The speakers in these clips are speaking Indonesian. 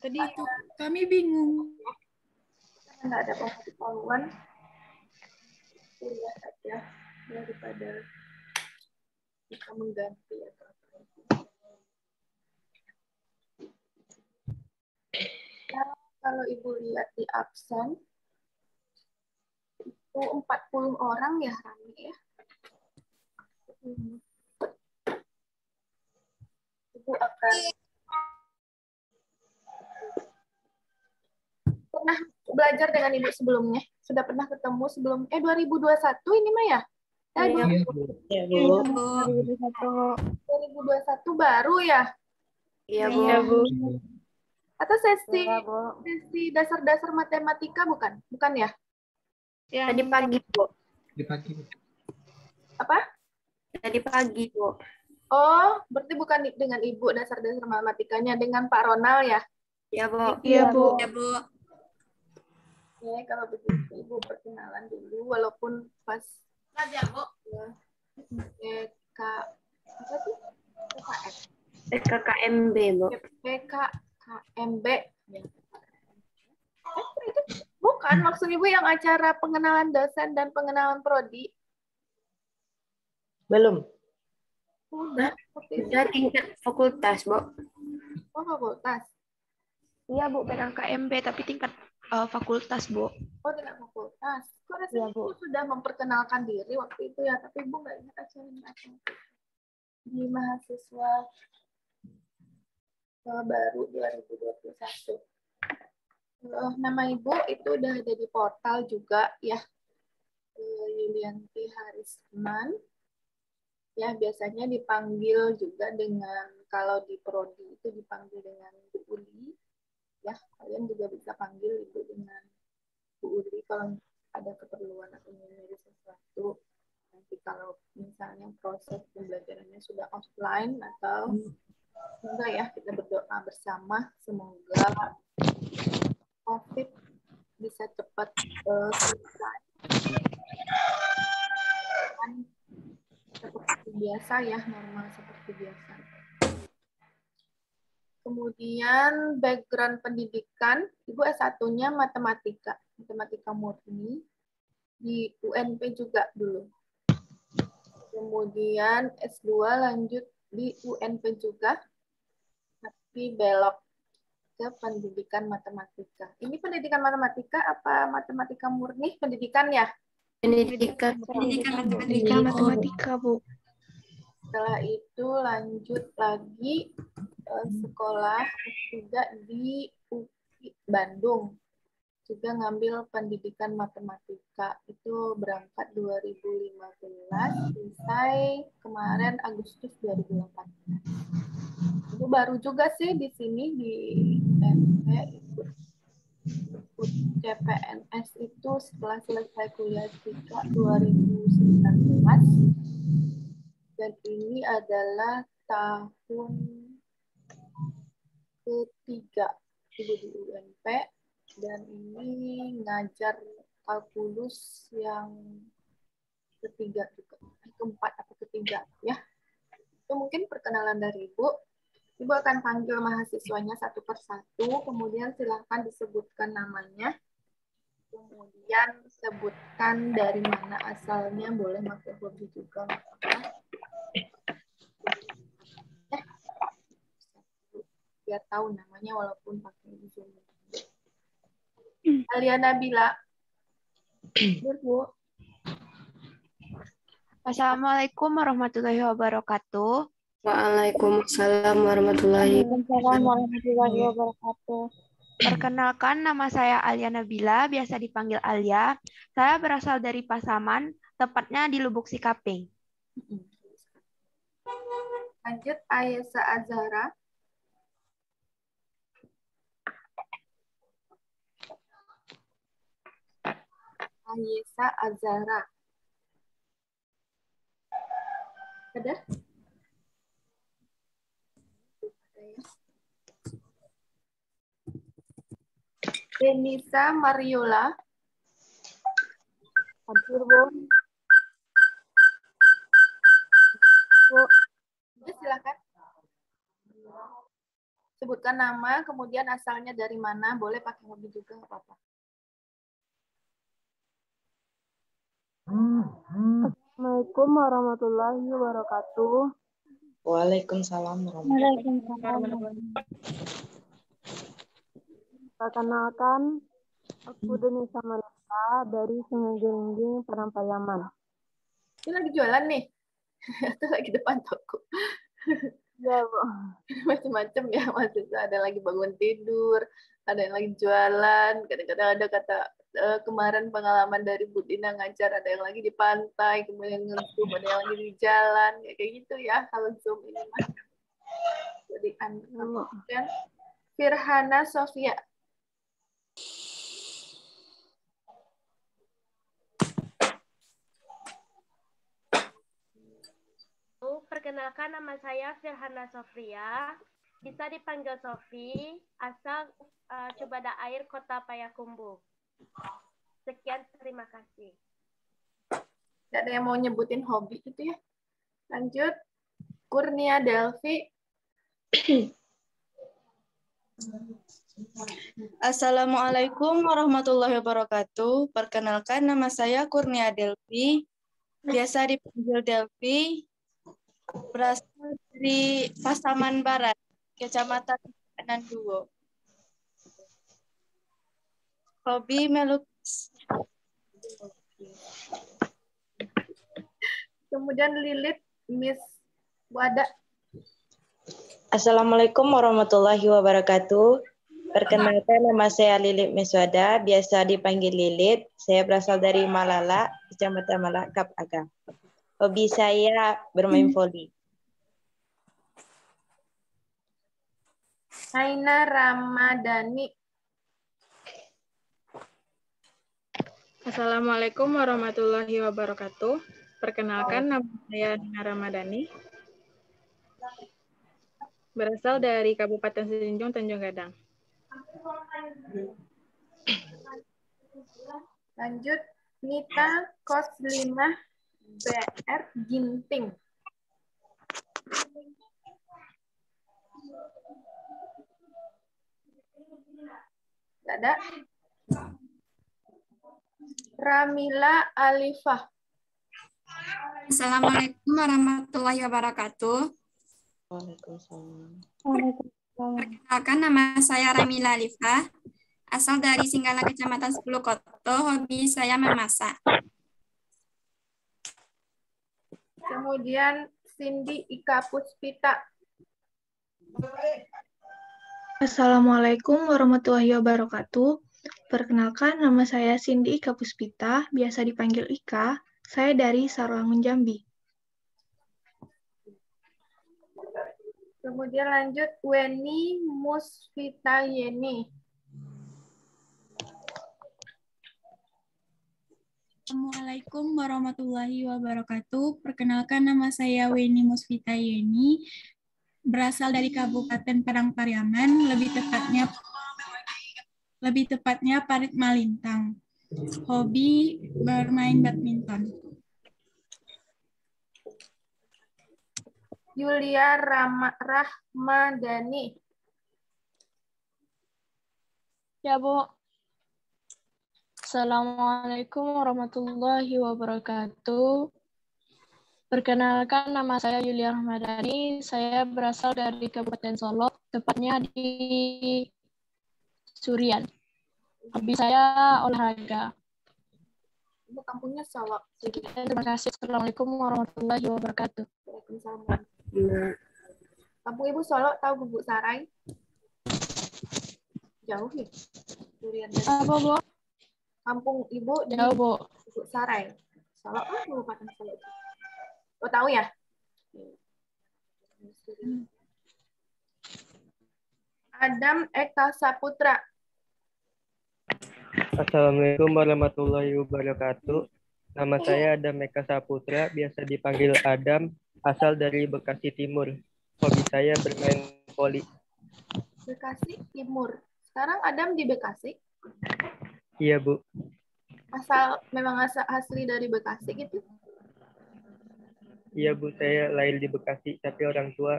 Tadi itu kami bingung. Karena nggak ada pemberitahuan, lihat aja daripada kita mengganti atau apa itu. Nah, kalau ibu lihat di absen itu 40 orang ya Rami ya. Ibu akan pernah belajar dengan ibu sebelumnya? Sudah pernah ketemu sebelum eh 2021 ini mah ya? Ya, Iya, Iya, Bu. Ya, Bu. 2021 baru ya? Iya, Bu. Iya, Bu. Atau sesi Iya, Bu. sesi dasar-dasar matematika bukan? Bukan ya? Tadi pagi, Bu. Di pagi. Apa? Tadi pagi, Bu. Oh, berarti bukan dengan ibu dasar-dasar matematikanya dengan Pak Ronald ya? Iya, Bu. Iya, Bu. Ya, Bu. Oke, kalau begitu ibu perkenalan dulu walaupun pas Ya, Bu. ya PK apa tuh? PKS. PKKMB, Bu. PKKMB. Ya. Eh, itu bukan maksud ibu yang acara pengenalan dosen dan pengenalan prodi. Belum. Udah. Sudah tingkat fakultas, Bu. Oh, fakultas. Iya, Bu, PKKMB tapi tingkat eh, fakultas, Bu. Oh, tidak fakultas. Kok rasanya Iya, Bu. ibu sudah memperkenalkan diri waktu itu ya, tapi ibu nggak ingat acaranya apa. Di mahasiswa eh, baru 2021. Eh, nama ibu itu udah ada di portal juga ya. Eh, Yulianti Harisman. Ya, biasanya dipanggil juga dengan kalau di prodi itu dipanggil dengan Bu Uli. Ya, kalian juga bisa panggil ibu dengan Bu Uli kalau ada keperluan atau nyari sesuatu. Nanti kalau misalnya proses pembelajarannya sudah offline atau semoga ya kita berdoa bersama semoga COVID bisa cepat selesai. Dan seperti biasa ya, normal seperti biasa. Kemudian background pendidikan, Ibu S1-nya matematika, matematika murni di UNP juga dulu. Kemudian S2 lanjut di UNP juga, tapi belok ke pendidikan matematika. Ini pendidikan matematika apa matematika murni? Pendidikan ya? Pendidikan. Pendidikan matematika. Pendidikan matematika, Bu. Setelah itu lanjut lagi eh, sekolah juga di UI Bandung. Juga ngambil pendidikan matematika. Itu berangkat 2015, selesai kemarin Agustus 2018. Itu baru juga sih di sini di MP ikut ikut CPNS itu setelah selesai kuliah juga 2019 dan ini adalah tahun ketiga ibu di UNP dan ini ngajar kalkulus yang ketiga juga. Keempat atau ketiga ya. Itu mungkin perkenalan dari ibu. Ibu akan panggil mahasiswanya satu persatu. Kemudian silahkan disebutkan namanya. Kemudian sebutkan dari mana asalnya. Boleh pakai hobi juga apa-apa Eh, biar tahu namanya walaupun pakai Zoom. Aliana Bila. Bu. Assalamualaikum warahmatullahi wabarakatuh. Waalaikumsalam warahmatullahi wabarakatuh. Perkenalkan, nama saya Alia Nabila, biasa dipanggil Alia. Saya berasal dari Pasaman, tepatnya di Lubuk Sikaping. Lanjut Ayesa Azara. Ayesa Azara. Ada? Denisa Mariola. Hadir, Bu. Bu. Silakan. sebutkan nama, kemudian asalnya dari mana, boleh pakai hobi juga apa-apa. Assalamualaikum warahmatullahi wabarakatuh. Waalaikumsalam warahmatullahi Perkenalkan, aku Denisa Manasa dari Sungai Geringing, Padang Payaman. Ini lagi jualan nih. Atau lagi depan toko. Ya, Bu. Macam-macam ya maksudnya. Ada lagi bangun tidur, ada yang lagi jualan, kadang-kadang ada kata eh, kemarin pengalaman dari Bu Dina ngajar, ada yang lagi di pantai, kemudian nge-zoom, ada yang lagi di jalan, ya, kayak gitu ya kalau Zoom ini Mas. Jadi an- kemudian Firhana Sofia. Perkenalkan nama saya Firhana Sofria. Bisa dipanggil Sofi, asal uh, Cubada Air Kota Payakumbuh. Sekian, terima kasih. Tidak ada yang mau nyebutin hobi gitu ya. Lanjut. Kurnia Delvi. Assalamualaikum warahmatullahi wabarakatuh. Perkenalkan nama saya Kurnia Delvi. Biasa dipanggil Delvi. Berasal dari Pasaman Barat, Kecamatan Kanan Duo. Hobi melukis. Kemudian Lilit Miss Wada. Assalamualaikum warahmatullahi wabarakatuh. Perkenalkan nama saya Lilit Meswada, biasa dipanggil Lilit. Saya berasal dari Malala, Kecamatan Malaka, Kap Agam. Hobi saya bermain voli. Aina Ramadhani. Assalamualaikum warahmatullahi wabarakatuh. Perkenalkan nama saya Nina Ramadhani. Berasal dari Kabupaten Sejunjung, Tanjung Gadang. Lanjut Nita Koslimah BR Ginting. Tidak ada. Ramila Alifah. Assalamualaikum warahmatullahi wabarakatuh. Waalaikumsalam. Perkenalkan nama saya Ramila Alifah, asal dari Singgala Kecamatan 10 Koto. Hobi saya memasak. Kemudian Cindy Ika Puspita. Assalamualaikum warahmatullahi wabarakatuh. Perkenalkan, nama saya Cindy Ika Puspita, biasa dipanggil Ika. Saya dari Sarolangun, Jambi. Kemudian lanjut Weni Musfita Yeni. Assalamualaikum warahmatullahi wabarakatuh. Perkenalkan nama saya Weni Musfita Yeni, berasal dari Kabupaten Padang Pariaman, lebih tepatnya lebih tepatnya Parit Malintang. Hobi bermain badminton. Yulia Rama Rahmadani. Ya, Bu. Assalamualaikum warahmatullahi wabarakatuh. Perkenalkan, nama saya Yulia Rahmadani. Saya berasal dari Kabupaten Solo, tepatnya di Surian. Hobi saya olahraga. Ibu kampungnya Solo. Terima kasih. Assalamualaikum warahmatullahi wabarakatuh. Waalaikumsalam. Kampung Ibu Solo tahu Gubuk Sarai? Jauh ya? Durian dari Apa, Bu? Kampung Ibu Jauh, Bu. Gubuk Sarai. Solo kan Kabupaten Solo. Oh, tahu ya? Adam Eka Saputra. Assalamualaikum warahmatullahi wabarakatuh. Nama saya Adam Eka Saputra, biasa dipanggil Adam, asal dari Bekasi Timur. Hobi saya bermain voli. Bekasi Timur. Sekarang Adam di Bekasi. Iya, Bu. Asal memang asal asli dari Bekasi gitu. Iya, Bu. Saya lahir di Bekasi, tapi orang tua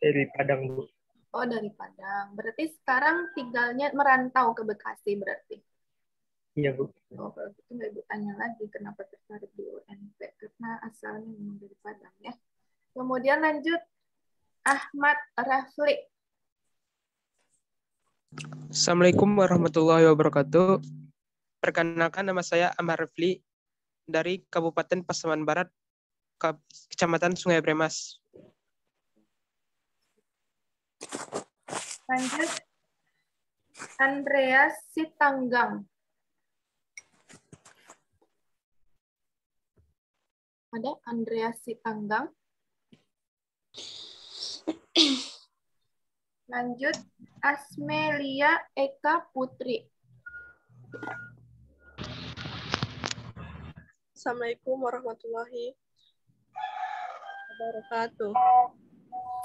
dari Padang, Bu. Oh, dari Padang. Berarti sekarang tinggalnya merantau ke Bekasi berarti. Iya, Bu. Oh, kalau gitu nggak Ibu tanya lagi kenapa tertarik di UNP. Karena asalnya memang dari Padang ya. Kemudian lanjut Ahmad Rafli. Assalamualaikum warahmatullahi wabarakatuh. Perkenalkan nama saya Ahmad Rafli dari Kabupaten Pasaman Barat, Kecamatan Sungai Bremas. Lanjut Andreas Sitanggang. Ada Andreas Sitanggang. Lanjut Asmelia Eka Putri. Assalamualaikum warahmatullahi wabarakatuh.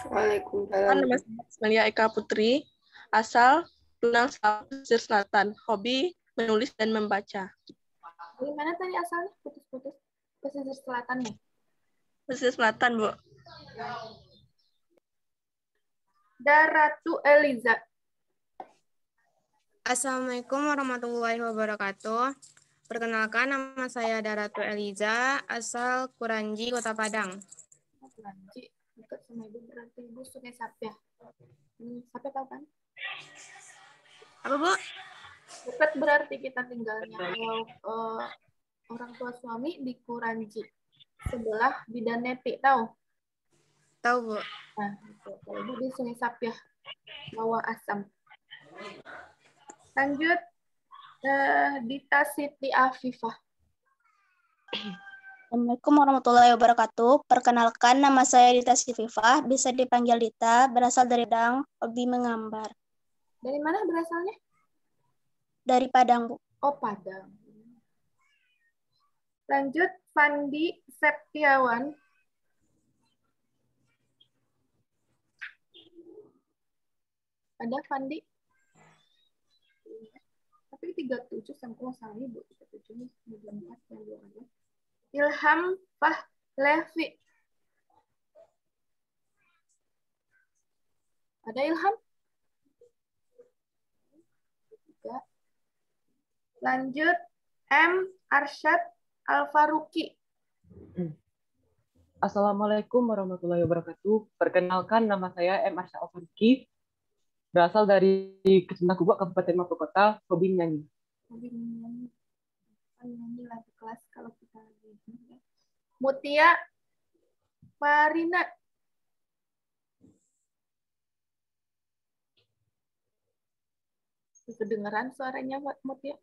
Waalaikumsalam. Nama saya Asmelia Eka Putri, asal Tunang Pesisir Selatan. Hobi menulis dan membaca. Dari mana tadi asalnya? Putus-putus. Pesisir Selatan nih. Pesisir Selatan, Bu. Daratu Eliza. Assalamualaikum warahmatullahi wabarakatuh. Perkenalkan nama saya Daratu Eliza, asal Kuranji, Kota Padang. Kuranji, dekat sama ibu berarti ibu Sungai Sapya. Hmm, Sapya tahu kan? Apa bu? Dekat berarti kita tinggalnya. Kalau uh, orang tua suami di Kuranji, sebelah Bidan Neti, tahu? Tahu bu. Nah, itu. Kalau ibu di Sungai Sapya, bawah asam. Lanjut, uh, Dita Siti Afifah. Assalamualaikum warahmatullahi wabarakatuh. Perkenalkan nama saya Dita Sififah, bisa dipanggil Dita, berasal dari Padang, hobi menggambar. Dari mana berasalnya? Dari Padang, Bu. Oh, Padang. Lanjut, Fandi Septiawan. Ada Fandi? Tapi 37 sampai oh, salah ibu 37 ini 94 yang belum ada. Ilham Fahlevi. Ada Ilham? Tiga. Lanjut M. Arsyad Al-Faruqi. Assalamualaikum warahmatullahi wabarakatuh. Perkenalkan nama saya M. Arsyad Al-Faruqi. Berasal dari Kecamatan Kubak, Kabupaten Mapo Kota, hobi nyanyi. Hobi nyanyi. Nyanyi lagu kelas kalau kita lagi. Mutia Marina. Kedengeran suaranya Mutia?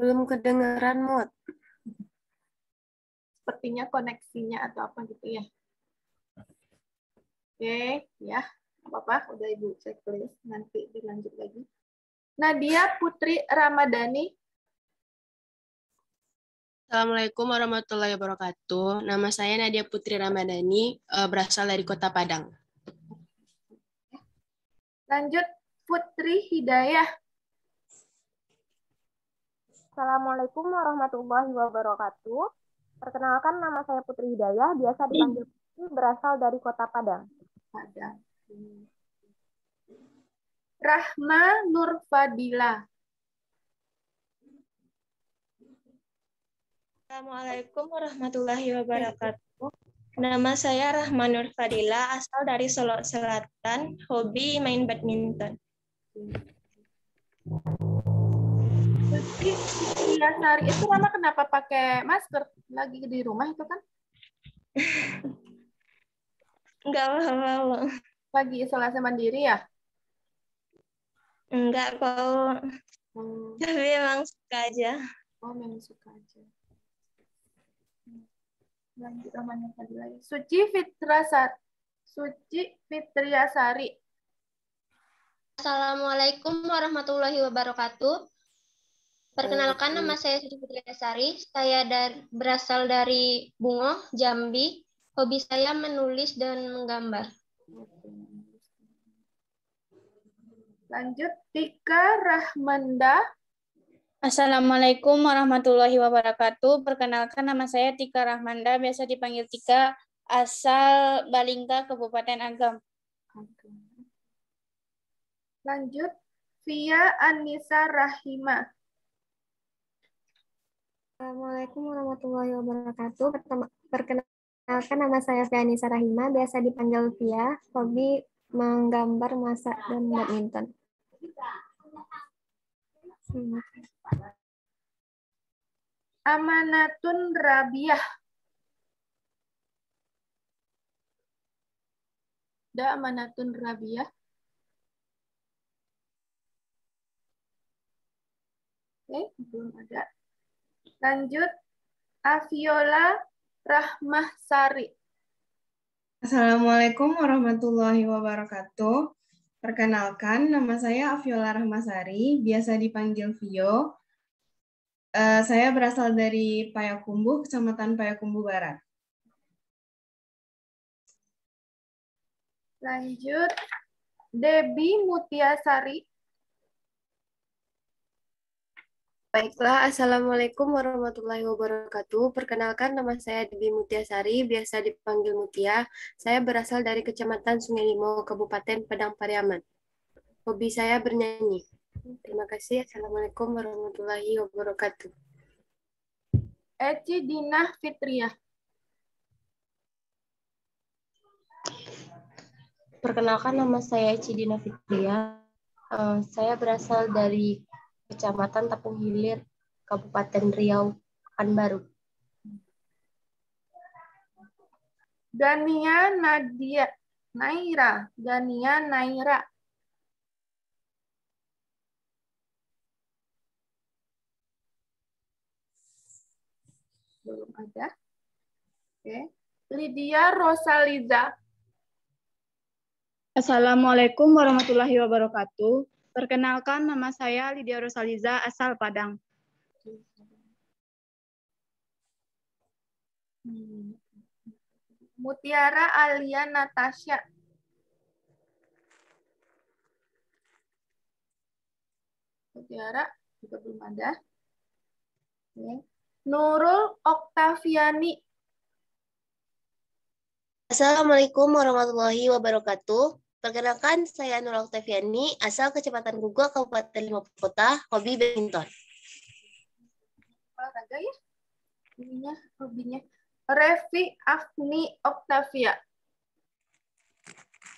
Belum kedengeran, Mut. Sepertinya koneksinya atau apa gitu ya. Oke, ya. Apa-apa, udah Ibu checklist, nanti dilanjut lagi. Nadia Putri Ramadhani. Assalamualaikum warahmatullahi wabarakatuh. Nama saya Nadia Putri Ramadhani, eh, berasal dari Kota Padang. Lanjut, Putri Hidayah. Assalamualaikum warahmatullahi wabarakatuh. Perkenalkan nama saya Putri Hidayah, biasa dipanggil Putri, berasal dari Kota Padang. Padang. Rahma Nur Fadila. Assalamualaikum warahmatullahi wabarakatuh. Nama saya Rahma Nur Fadila, asal dari Solo Selatan, hobi main badminton. Iya, Sari. Itu Rama kenapa pakai masker? Lagi di rumah itu kan? Enggak apa-apa. Lagi isolasi mandiri ya? Enggak kok. Hmm. Tapi emang suka aja. Oh, memang suka aja. Lanjut namanya tadi lagi. Suci Fitrasat. Suci Fitriasari. Assalamualaikum warahmatullahi wabarakatuh. Perkenalkan nama saya Suci Fitriasari. Saya dari, berasal dari Bungo, Jambi. Hobi saya menulis dan menggambar. Lanjut, Tika Rahmanda. Assalamualaikum warahmatullahi wabarakatuh. Perkenalkan nama saya Tika Rahmanda, biasa dipanggil Tika, asal Balingka, Kabupaten Agam. Lanjut, Via Anissa Rahima. Assalamualaikum warahmatullahi wabarakatuh. Perkenalkan nama saya Fianisa Rahima, biasa dipanggil Via, hobi menggambar, masak, dan badminton. Amanatun Rabiah. Ada Amanatun Rabiah. Oke, belum ada. Lanjut, Aviola Rahmahsari. Assalamualaikum warahmatullahi wabarakatuh. Perkenalkan, nama saya Aviola Rahmasari, biasa dipanggil Vio. Uh, saya berasal dari Payakumbuh, Kecamatan Payakumbuh Barat. Lanjut, Debbie Mutiasari. Baiklah, Assalamualaikum warahmatullahi wabarakatuh. Perkenalkan, nama saya Debi Mutiasari, biasa dipanggil Mutia. Saya berasal dari Kecamatan Sungai Limo, Kabupaten Padang Pariaman. Hobi saya bernyanyi. Terima kasih. Assalamualaikum warahmatullahi wabarakatuh. Eci Dinah Fitriah. Perkenalkan, nama saya Eci Dinah Fitriah. Uh, saya berasal dari Kecamatan Tapung Hilir, Kabupaten Riau, Pekanbaru. Dania Nadia Naira, Dania Naira. Belum ada. Oke. Lydia Rosaliza. Assalamualaikum warahmatullahi wabarakatuh. Perkenalkan, nama saya Lydia Rosaliza, asal Padang. Mutiara Alia Natasha. Mutiara juga belum ada. Nurul Oktaviani. Assalamualaikum warahmatullahi wabarakatuh. Perkenalkan, saya Nur Oktaviani, asal Kecamatan Gugua, Kabupaten Lima Kota, hobi badminton. Olahraga ya? Ininya, hobinya. Revi Afni Oktavia.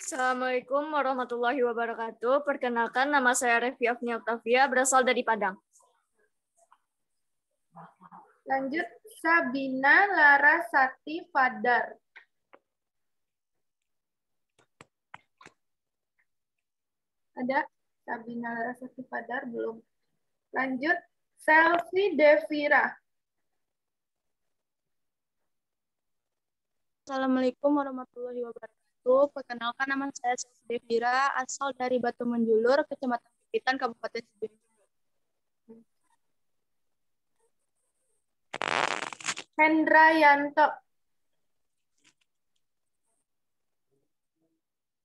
Assalamualaikum warahmatullahi wabarakatuh. Perkenalkan, nama saya Revi Afni Oktavia, berasal dari Padang. Lanjut, Sabina Larasati Fadar. Ada Sabina Larasati Fadar belum. Lanjut, Selfie Devira. Assalamualaikum warahmatullahi wabarakatuh. Perkenalkan nama saya Selfie Devira, asal dari Batu Menjulur, Kecamatan Pipitan, Kabupaten Sidoarjo. Hendra Yanto.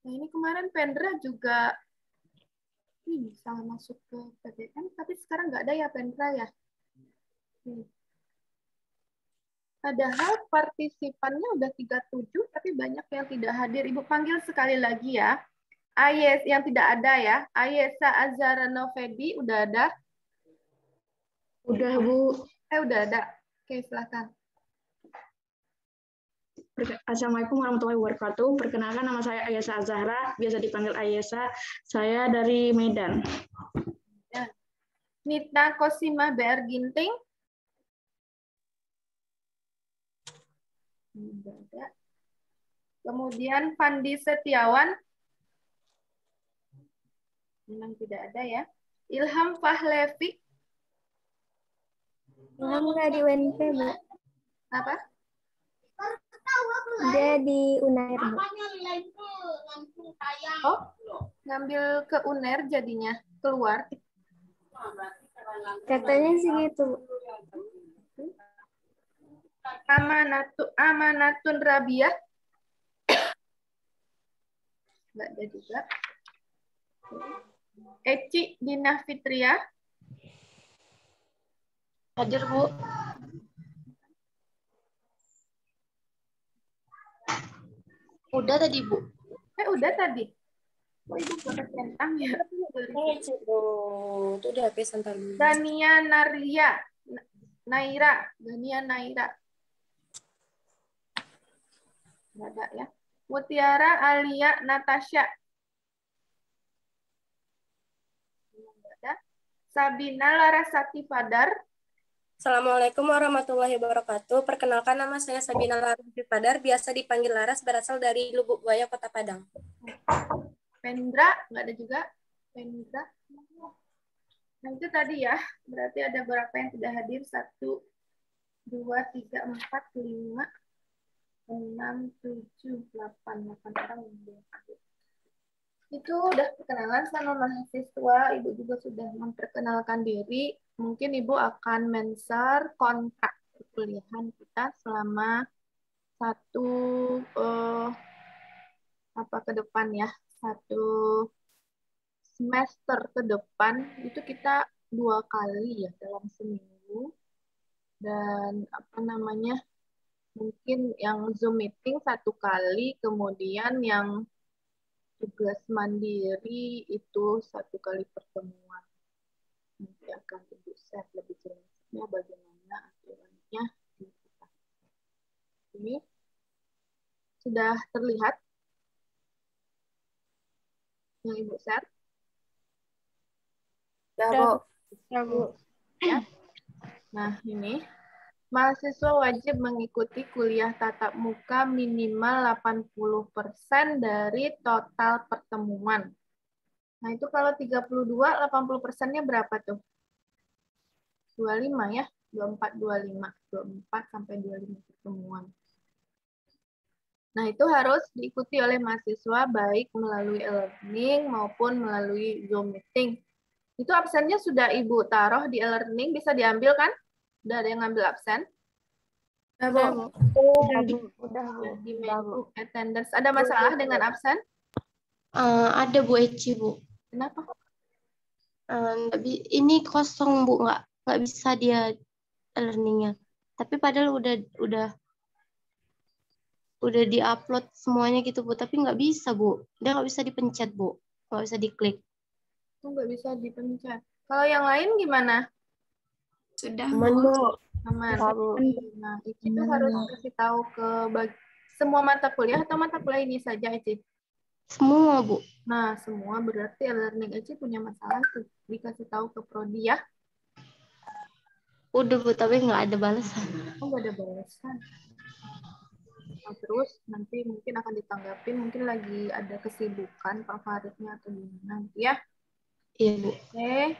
Nah, ini kemarin Pendra juga ini bisa masuk ke PBM, tapi sekarang nggak ada ya Pendra ya. Hmm. Padahal partisipannya udah 37, tapi banyak yang tidak hadir. Ibu panggil sekali lagi ya. Ayes yang tidak ada ya. Ayesa Azara Novedi udah ada? Udah, Bu. Eh, udah ada. Oke, silakan. Assalamualaikum warahmatullahi wabarakatuh. Perkenalkan nama saya Ayesa Azahra, biasa dipanggil Ayesa. Saya dari Medan. Nita Kosima BR Ginting. Kemudian Fandi Setiawan. Memang tidak ada ya. Ilham Fahlevi. Ilham nggak di UNP, Bu. Apa? Dia di UNAIR, Bu. Oh, ngambil ke UNER jadinya, keluar. Katanya sih gitu. Amanatu, amanatun Rabiah. Enggak ada juga. Eci Dina Fitria. Hadir, Bu. Udah tadi, Bu. Eh, udah tadi. Oh, ibu pakai centang ya. Oh, itu udah habis antar Dania Naria. Naira. Dania Naira. Nggak ada ya. Mutiara Alia Natasha. Nggak ada. Sabina Larasati Padar. Assalamualaikum warahmatullahi wabarakatuh. Perkenalkan nama saya Sabina Larasati Padar, biasa dipanggil Laras, berasal dari Lubuk Buaya, Kota Padang. Pendra, nggak ada juga. Pendra. Nah, itu tadi ya. Berarti ada berapa yang tidak hadir? Satu, dua, tiga, empat, lima, enam, tujuh, delapan. Delapan orang yang belum hadir. Itu udah perkenalan sama mahasiswa. Ibu juga sudah memperkenalkan diri. Mungkin Ibu akan mensar kontrak perkuliahan kita selama satu eh, apa ke depan ya satu semester ke depan. Itu kita dua kali ya dalam seminggu. Dan apa namanya mungkin yang zoom meeting satu kali kemudian yang tugas mandiri itu satu kali pertemuan nanti akan ibu share lebih jelasnya bagaimana aturannya di kita ini sudah terlihat yang Ibu share? Ya, Bu. Ya, Bu. Ya. Nah, ini. Mahasiswa wajib mengikuti kuliah tatap muka minimal 80% dari total pertemuan. Nah, itu kalau 32, 80 persennya berapa tuh? 25 ya, 24, 25. 24 sampai 25 pertemuan. Nah, itu harus diikuti oleh mahasiswa baik melalui e-learning maupun melalui Zoom meeting. Itu absennya sudah Ibu taruh di e-learning, bisa diambil kan? Udah ada yang ngambil absen? Udah, Bu. Udah, Bu. Udah, Bu. Di menu attendance. Ada masalah dengan absen? Uh, ada Bu Eci, Bu. Kenapa? Uh, ini kosong, Bu. Nggak, nggak bisa dia e-learningnya. Tapi padahal udah udah udah diupload semuanya gitu bu. Tapi nggak bisa bu. Dia nggak bisa dipencet bu. Nggak bisa diklik. Oh, nggak bisa dipencet. Kalau yang lain gimana? Sudah aman bu. Aman. Nah itu harus kasih tahu ke bag... semua mata kuliah atau mata kuliah ini saja Eci? Semua bu. Nah semua berarti learning Eci punya masalah tuh. Dikasih tahu ke prodi ya udah bu tapi nggak ada balasan. Oh nggak ada balasan. Terus nanti mungkin akan ditanggapin mungkin lagi ada kesibukan Pak Faridnya atau gimana? Nanti ya. Iya Bu. Oke.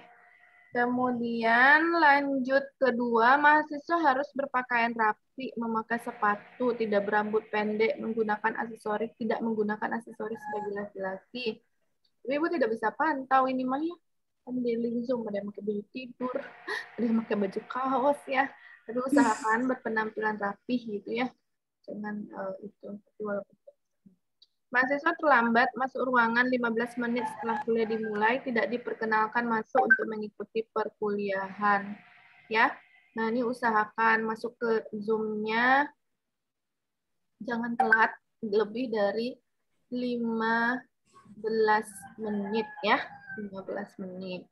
Kemudian lanjut kedua mahasiswa harus berpakaian rapi memakai sepatu tidak berambut pendek menggunakan aksesoris tidak menggunakan aksesoris sebagai laki-laki. Tapi ibu tidak bisa pantau ini mah ya kan di zoom ada yang pakai baju tidur ada yang pakai baju kaos ya tapi usahakan berpenampilan rapi gitu ya dengan uh, itu. Mahasiswa terlambat masuk ruangan 15 menit setelah kuliah dimulai tidak diperkenalkan masuk untuk mengikuti perkuliahan. Ya. Nah, ini usahakan masuk ke Zoom-nya jangan telat lebih dari 15 menit ya. 15 menit.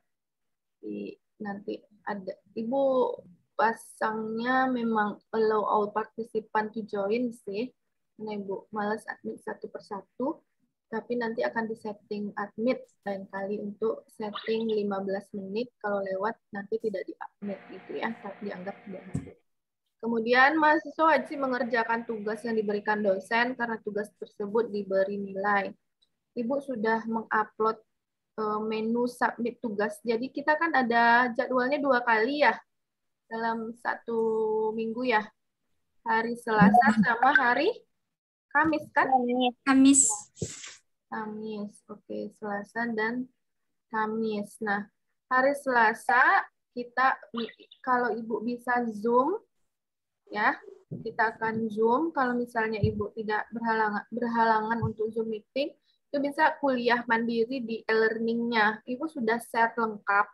Di, nanti ada Ibu pasangnya memang allow all participant to join sih. Nah, Ibu, males admit satu persatu, tapi nanti akan disetting admit lain kali untuk setting 15 menit. Kalau lewat nanti tidak di-admit gitu ya, dianggap tidak hadir. Kemudian mahasiswa wajib mengerjakan tugas yang diberikan dosen karena tugas tersebut diberi nilai. Ibu sudah mengupload menu submit tugas. Jadi kita kan ada jadwalnya dua kali ya dalam satu minggu ya. Hari Selasa sama hari Kamis kan? Kamis. Kamis. Oke, Selasa dan Kamis. Nah, hari Selasa kita kalau Ibu bisa Zoom ya, kita akan Zoom. Kalau misalnya Ibu tidak berhalangan berhalangan untuk Zoom meeting, itu bisa kuliah mandiri di e-learning-nya. Ibu sudah share lengkap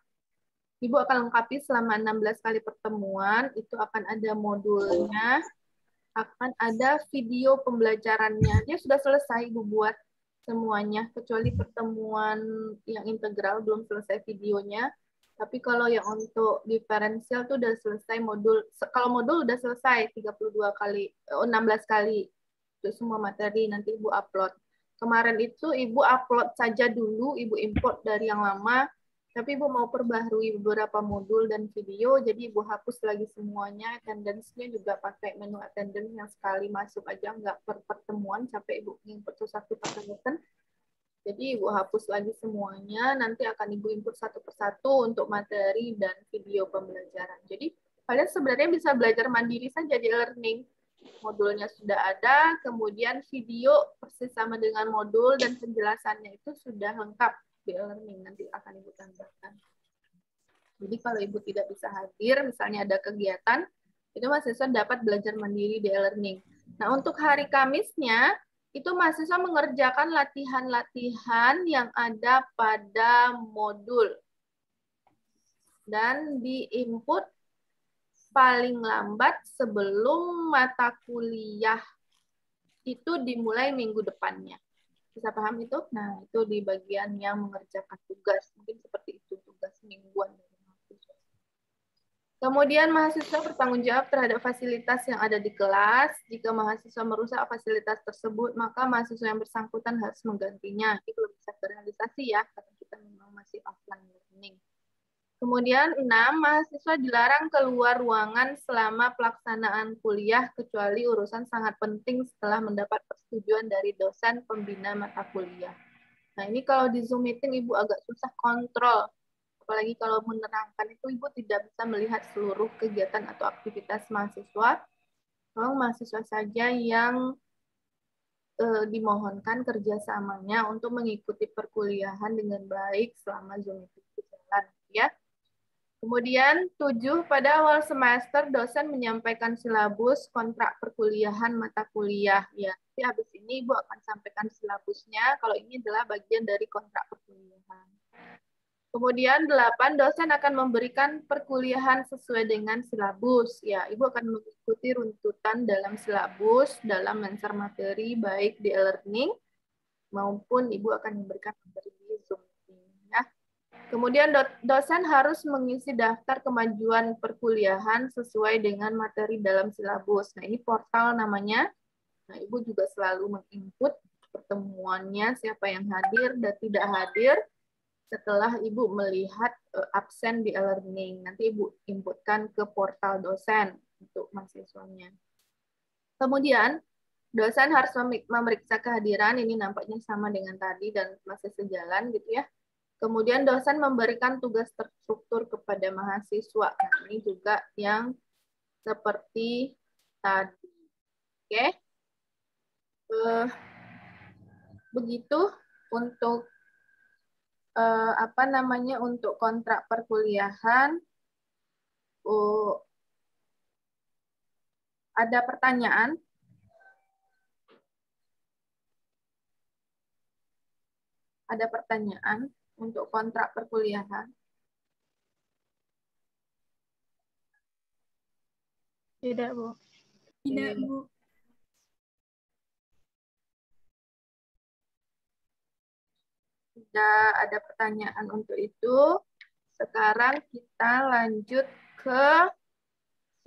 Ibu akan lengkapi selama 16 kali pertemuan, itu akan ada modulnya, akan ada video pembelajarannya. Dia sudah selesai Ibu buat semuanya, kecuali pertemuan yang integral belum selesai videonya. Tapi kalau yang untuk diferensial tuh udah selesai modul. Kalau modul udah selesai 32 kali, 16 kali. Itu semua materi nanti Ibu upload. Kemarin itu Ibu upload saja dulu, Ibu import dari yang lama, tapi Ibu mau perbaharui beberapa modul dan video, jadi Ibu hapus lagi semuanya. Attendance-nya juga pakai menu attendance yang sekali masuk aja, nggak per pertemuan, capek Ibu input satu persatu Jadi Ibu hapus lagi semuanya, nanti akan Ibu input satu persatu untuk materi dan video pembelajaran. Jadi kalian sebenarnya bisa belajar mandiri saja di learning. Modulnya sudah ada, kemudian video persis sama dengan modul dan penjelasannya itu sudah lengkap di e-learning nanti akan Ibu tambahkan. Jadi kalau Ibu tidak bisa hadir, misalnya ada kegiatan, itu mahasiswa dapat belajar mandiri di e-learning. Nah, untuk hari Kamisnya, itu mahasiswa mengerjakan latihan-latihan yang ada pada modul. Dan diinput paling lambat sebelum mata kuliah itu dimulai minggu depannya. Bisa paham itu? Nah, itu di bagian yang mengerjakan tugas. Mungkin seperti itu tugas mingguan. Kemudian mahasiswa bertanggung jawab terhadap fasilitas yang ada di kelas. Jika mahasiswa merusak fasilitas tersebut, maka mahasiswa yang bersangkutan harus menggantinya. Itu belum bisa terrealisasi ya, karena kita memang masih offline learning. Kemudian enam, mahasiswa dilarang keluar ruangan selama pelaksanaan kuliah kecuali urusan sangat penting setelah mendapat persetujuan dari dosen pembina mata kuliah. Nah ini kalau di Zoom meeting Ibu agak susah kontrol. Apalagi kalau menerangkan itu Ibu tidak bisa melihat seluruh kegiatan atau aktivitas mahasiswa. Tolong mahasiswa saja yang eh, dimohonkan kerjasamanya untuk mengikuti perkuliahan dengan baik selama Zoom meeting berjalan. Ya. Kemudian tujuh, pada awal semester dosen menyampaikan silabus kontrak perkuliahan mata kuliah. Ya, nanti habis ini Ibu akan sampaikan silabusnya kalau ini adalah bagian dari kontrak perkuliahan. Kemudian delapan, dosen akan memberikan perkuliahan sesuai dengan silabus. Ya, Ibu akan mengikuti runtutan dalam silabus, dalam menser materi, baik di e-learning, maupun Ibu akan memberikan materi di Zoom. Kemudian dosen harus mengisi daftar kemajuan perkuliahan sesuai dengan materi dalam silabus. Nah, ini portal namanya. Nah, Ibu juga selalu menginput pertemuannya, siapa yang hadir dan tidak hadir setelah Ibu melihat uh, absen di e-learning. Nanti Ibu inputkan ke portal dosen untuk mahasiswanya. Kemudian, dosen harus memeriksa kehadiran, ini nampaknya sama dengan tadi dan masih sejalan gitu ya Kemudian dosen memberikan tugas terstruktur kepada mahasiswa. Nah, ini juga yang seperti tadi. Oke. Uh, begitu untuk uh, apa namanya untuk kontrak perkuliahan. Uh, ada pertanyaan? Ada pertanyaan? Untuk kontrak perkuliahan? Tidak, Bu. Tidak, Bu. Sudah ada pertanyaan untuk itu. Sekarang kita lanjut ke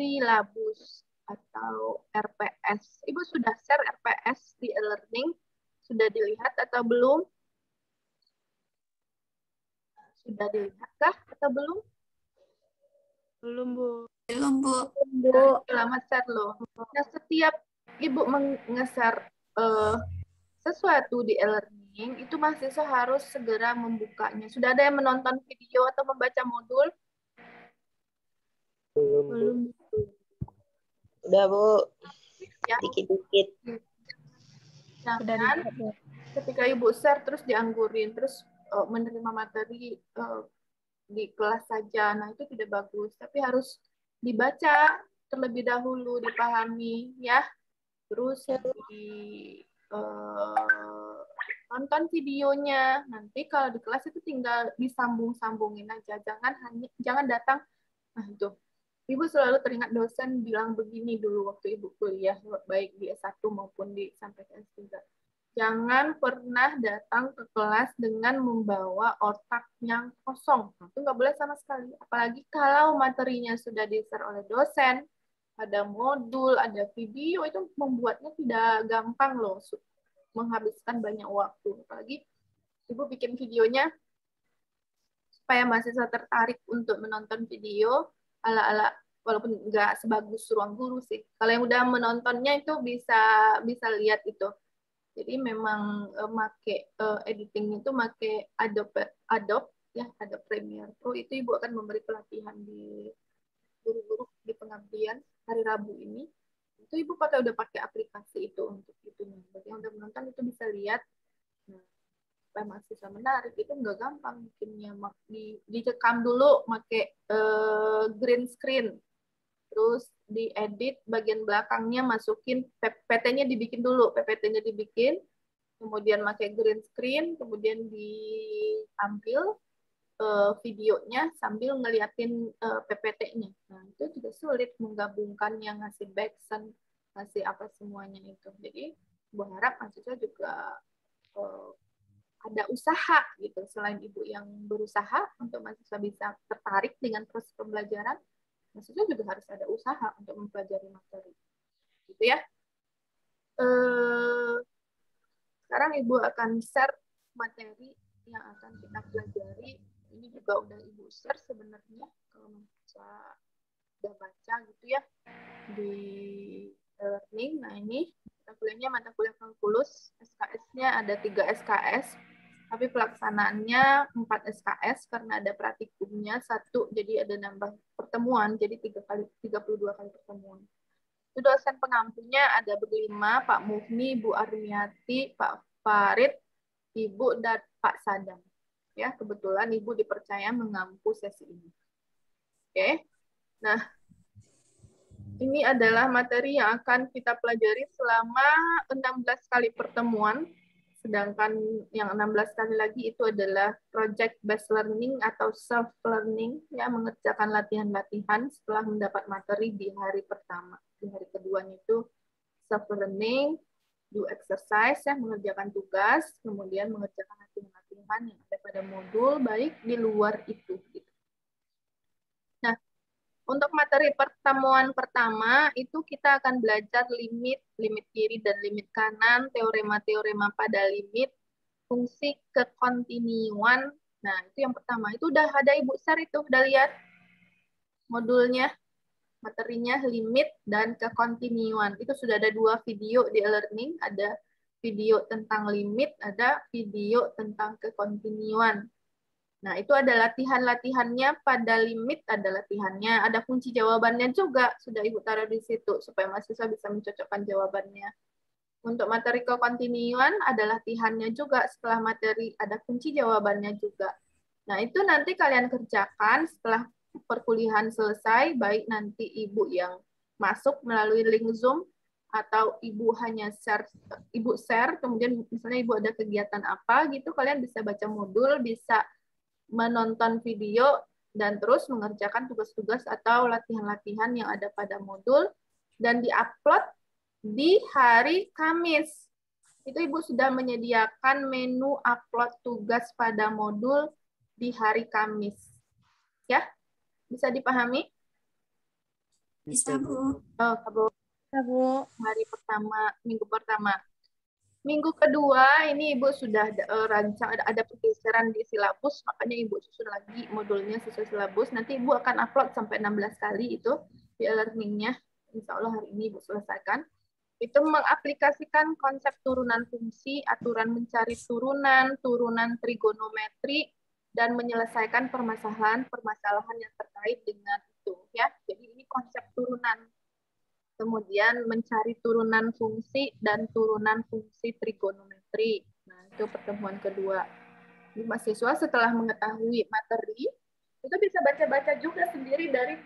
silabus atau RPS. Ibu sudah share RPS di e-learning? Sudah dilihat atau belum? Sudah dilihatkah atau belum? Belum, Bu. Belum, Bu. Bu. Selamat share loh. Nah, setiap Ibu mengeser uh, sesuatu di e-learning, itu mahasiswa harus segera membukanya. Sudah ada yang menonton video atau membaca modul? Belum. Belum. Udah, Bu. Ya. Dikit-dikit. Jangan ketika Ibu share terus dianggurin, terus uh, menerima materi uh, di kelas saja. Nah, itu tidak bagus, tapi harus dibaca terlebih dahulu, dipahami ya. Terus di uh, nonton videonya. Nanti kalau di kelas itu tinggal disambung-sambungin aja. Jangan hanya jangan datang nah itu. Ibu selalu teringat dosen bilang begini dulu waktu Ibu kuliah baik di S1 maupun di sampai ke S3. Jangan pernah datang ke kelas dengan membawa otak yang kosong. Itu nggak boleh sama sekali. Apalagi kalau materinya sudah di-share oleh dosen, ada modul, ada video, itu membuatnya tidak gampang loh menghabiskan banyak waktu. Apalagi Ibu bikin videonya supaya mahasiswa tertarik untuk menonton video ala-ala walaupun nggak sebagus ruang guru sih. Kalau yang udah menontonnya itu bisa bisa lihat itu. Jadi memang uh, make uh, editing itu make Adobe Adobe ya Adobe Premiere Pro itu ibu akan memberi pelatihan di guru-guru di pengabdian hari Rabu ini itu ibu pakai udah pakai aplikasi itu untuk itunya bagi yang udah menonton itu bisa lihat nah, supaya mahasiswa menarik itu nggak gampang bikinnya di dicekam dulu pakai uh, green screen terus diedit bagian belakangnya masukin PPT-nya dibikin dulu PPT-nya dibikin kemudian pakai green screen kemudian diambil uh, videonya sambil ngeliatin uh, PPT-nya. Nah, itu juga sulit menggabungkan yang ngasih background, ngasih apa semuanya itu. Jadi, berharap mahasiswa juga uh, ada usaha gitu. Selain ibu yang berusaha untuk mahasiswa bisa tertarik dengan proses pembelajaran, mahasiswa juga harus ada usaha untuk mempelajari materi. Gitu ya. Uh, sekarang ibu akan share materi yang akan kita pelajari ini juga udah ibu share sebenarnya kalau bisa udah baca gitu ya di learning. Nah ini mata kuliahnya mata kuliah kalkulus, SKS-nya ada tiga SKS, tapi pelaksanaannya 4 SKS karena ada praktikumnya satu, jadi ada nambah pertemuan, jadi tiga kali 32 kali pertemuan. Itu dosen pengampunya ada berlima, Pak Mufni, Bu Armiati, Pak Farid, Ibu, dan Pak Sadam ya kebetulan ibu dipercaya mengampu sesi ini. Oke, nah ini adalah materi yang akan kita pelajari selama 16 kali pertemuan, sedangkan yang 16 kali lagi itu adalah project based learning atau self learning, ya mengerjakan latihan-latihan setelah mendapat materi di hari pertama. Di hari keduanya itu self learning, do exercise ya mengerjakan tugas, kemudian mengerjakan latihan-latihan yang ada pada modul baik di luar itu. Gitu. Untuk materi pertemuan pertama itu kita akan belajar limit, limit kiri dan limit kanan, teorema-teorema pada limit, fungsi kekontinuan. Nah, itu yang pertama. Itu udah ada Ibu Sar itu, udah lihat modulnya materinya limit dan kekontinuan. Itu sudah ada dua video di e-learning, ada video tentang limit, ada video tentang kekontinuan. Nah, itu ada latihan-latihannya. Pada limit ada latihannya, ada kunci jawabannya juga. Sudah Ibu taruh di situ supaya mahasiswa bisa mencocokkan jawabannya. Untuk materi kekontinuan ada latihannya juga. Setelah materi ada kunci jawabannya juga. Nah, itu nanti kalian kerjakan setelah perkuliahan selesai, baik nanti ibu yang masuk melalui link Zoom atau ibu hanya share, ibu share, kemudian misalnya ibu ada kegiatan apa gitu, kalian bisa baca modul, bisa menonton video, dan terus mengerjakan tugas-tugas atau latihan-latihan yang ada pada modul, dan diupload di hari Kamis. Itu ibu sudah menyediakan menu upload tugas pada modul di hari Kamis. Ya, bisa dipahami? Bisa, Bu. Oh, Bu. Bisa, Bu. Hari pertama, minggu pertama. Minggu kedua ini Ibu sudah uh, rancang ada, ada pergeseran di silabus, makanya Ibu susun lagi modulnya sesuai silabus. Nanti Ibu akan upload sampai 16 kali itu di e-learningnya. Insya Allah hari ini Ibu selesaikan. Itu mengaplikasikan konsep turunan fungsi, aturan mencari turunan, turunan trigonometri, dan menyelesaikan permasalahan-permasalahan yang terkait dengan itu ya. Jadi ini konsep turunan. Kemudian mencari turunan fungsi dan turunan fungsi trigonometri. Nah, itu pertemuan kedua. Di mahasiswa setelah mengetahui materi, itu bisa baca-baca juga sendiri dari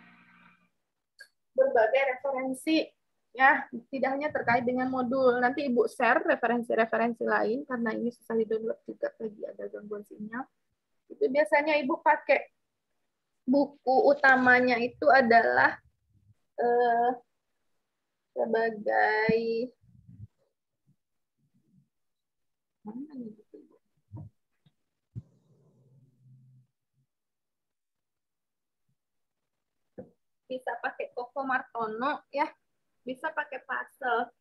berbagai referensi Ya, tidak hanya terkait dengan modul. Nanti Ibu share referensi-referensi lain karena ini susah di-download juga lagi ada gangguan sinyal. Itu biasanya Ibu pakai buku utamanya itu adalah eh, sebagai mana nih? Bisa pakai Koko Martono ya, bisa pakai puzzle.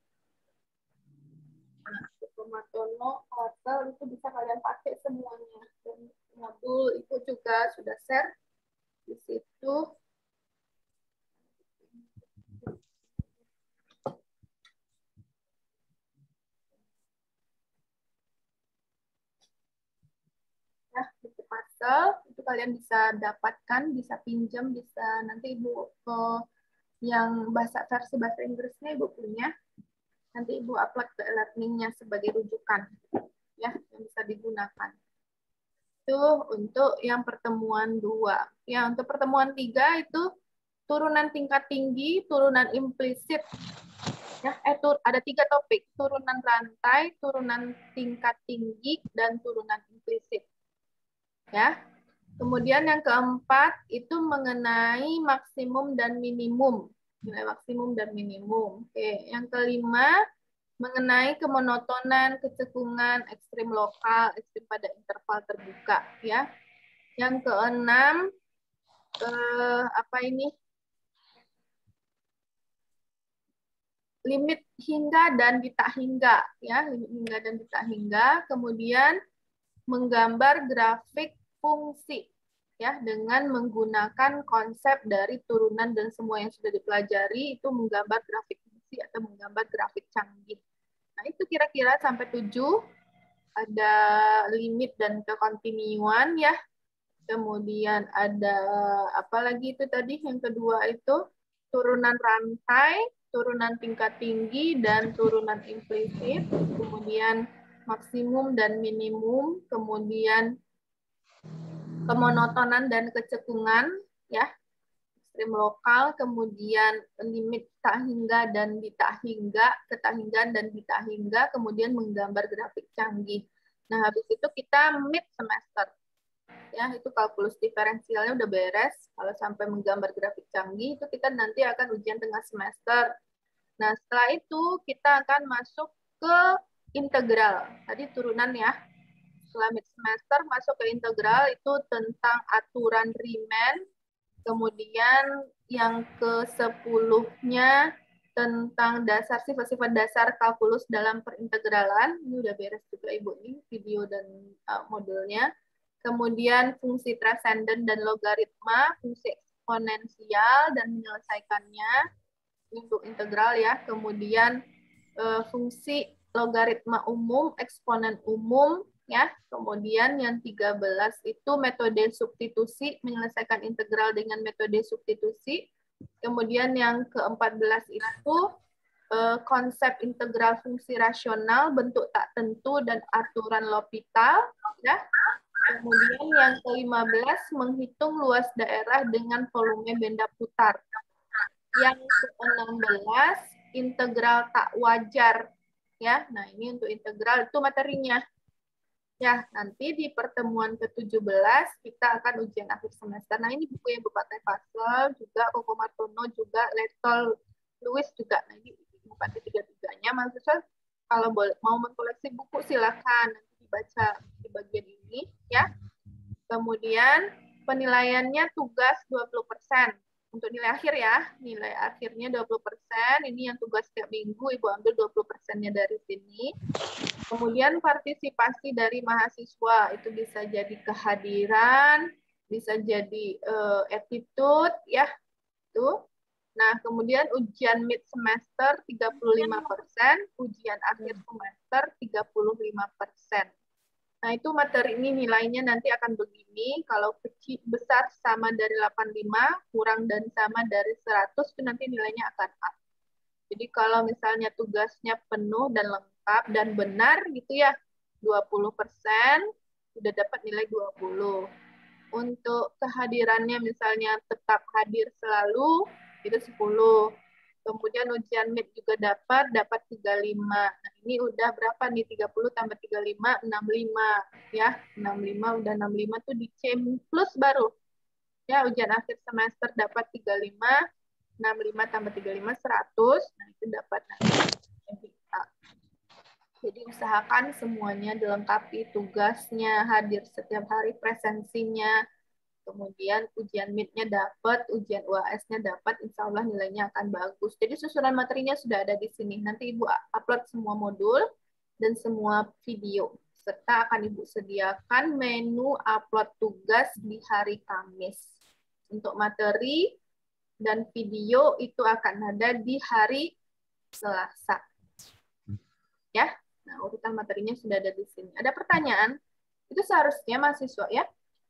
Nah, Koko Martono, puzzle itu bisa kalian pakai semuanya. Dan modul itu juga sudah share di situ. Ya, puzzle itu kalian bisa dapatkan, bisa pinjam, bisa nanti ibu ke yang bahasa versi bahasa Inggrisnya ibu punya, nanti ibu upload ke e-learningnya sebagai rujukan, ya yang bisa digunakan. Itu untuk yang pertemuan dua. Ya untuk pertemuan tiga itu turunan tingkat tinggi, turunan implisit. Ya, eh, tur, ada tiga topik, turunan rantai, turunan tingkat tinggi, dan turunan implisit. Ya. Kemudian yang keempat itu mengenai maksimum dan minimum. Nilai maksimum dan minimum. Oke, yang kelima mengenai kemonotonan, kecekungan, ekstrim lokal, ekstrim pada interval terbuka ya. Yang keenam eh, apa ini? Limit hingga dan tidak hingga ya, limit hingga dan tidak hingga. Kemudian menggambar grafik fungsi ya dengan menggunakan konsep dari turunan dan semua yang sudah dipelajari itu menggambar grafik fungsi atau menggambar grafik canggih. Nah, itu kira-kira sampai tujuh ada limit dan kekontinuan ya. Kemudian ada apa lagi itu tadi yang kedua itu turunan rantai, turunan tingkat tinggi dan turunan implisit. Kemudian maksimum dan minimum, kemudian kemonotonan dan kecekungan ya. Ekstrim lokal kemudian limit tak hingga dan di tak hingga ketahinggan dan di tak hingga kemudian menggambar grafik canggih. Nah habis itu kita mid semester ya. Itu kalkulus diferensialnya udah beres. Kalau sampai menggambar grafik canggih itu kita nanti akan ujian tengah semester. Nah setelah itu kita akan masuk ke integral. Tadi turunan ya setelah mid semester masuk ke integral itu tentang aturan Riemann. Kemudian yang ke sepuluhnya tentang dasar sifat-sifat dasar kalkulus dalam perintegralan. Ini udah beres juga Ibu ini video dan uh, modulnya. Kemudian fungsi transenden dan logaritma, fungsi eksponensial dan menyelesaikannya. Untuk integral ya. Kemudian uh, fungsi logaritma umum, eksponen umum, ya. Kemudian yang 13 itu metode substitusi, menyelesaikan integral dengan metode substitusi. Kemudian yang ke-14 itu eh, konsep integral fungsi rasional, bentuk tak tentu dan aturan L'Hopital, ya. Kemudian yang ke-15 menghitung luas daerah dengan volume benda putar. Yang ke-16 integral tak wajar ya. Nah, ini untuk integral itu materinya. Ya, nanti di pertemuan ke-17 kita akan ujian akhir semester. Nah, ini buku yang Bupati Pasel, juga Koko Martono, juga Letol Lewis juga. Nah, ini Bupati tiga-tiganya. Mahasiswa kalau boleh, mau mengkoleksi buku silakan nanti dibaca di bagian ini ya. Kemudian penilaiannya tugas 20% untuk nilai akhir ya. Nilai akhirnya 20%. Ini yang tugas setiap minggu Ibu ambil 20%-nya dari sini. Kemudian partisipasi dari mahasiswa itu bisa jadi kehadiran, bisa jadi uh, attitude ya. Tuh. Nah, kemudian ujian mid semester 35%, ujian akhir semester 35%. Nah, itu materi ini nilainya nanti akan begini. Kalau kecil besar sama dari 85, kurang dan sama dari 100, itu nanti nilainya akan up. Jadi kalau misalnya tugasnya penuh dan lengkap dan benar gitu ya, 20%, sudah dapat nilai 20. Untuk kehadirannya misalnya tetap hadir selalu, itu 10. Kemudian ujian MIT juga dapat, dapat 35. Nah, ini udah berapa nih? 30 tambah 35, 65. Ya, 65 udah 65 tuh di C plus baru. Ya, ujian akhir semester dapat 35, 65 tambah 35, 100. Nah, itu dapat nanti Jadi usahakan semuanya dilengkapi tugasnya, hadir setiap hari presensinya, kemudian ujian MIT-nya dapat, ujian UAS-nya dapat, insya Allah nilainya akan bagus. Jadi susunan materinya sudah ada di sini. Nanti Ibu upload semua modul dan semua video. Serta akan Ibu sediakan menu upload tugas di hari Kamis. Untuk materi dan video itu akan ada di hari Selasa. Ya, nah urutan materinya sudah ada di sini. Ada pertanyaan? Itu seharusnya mahasiswa ya,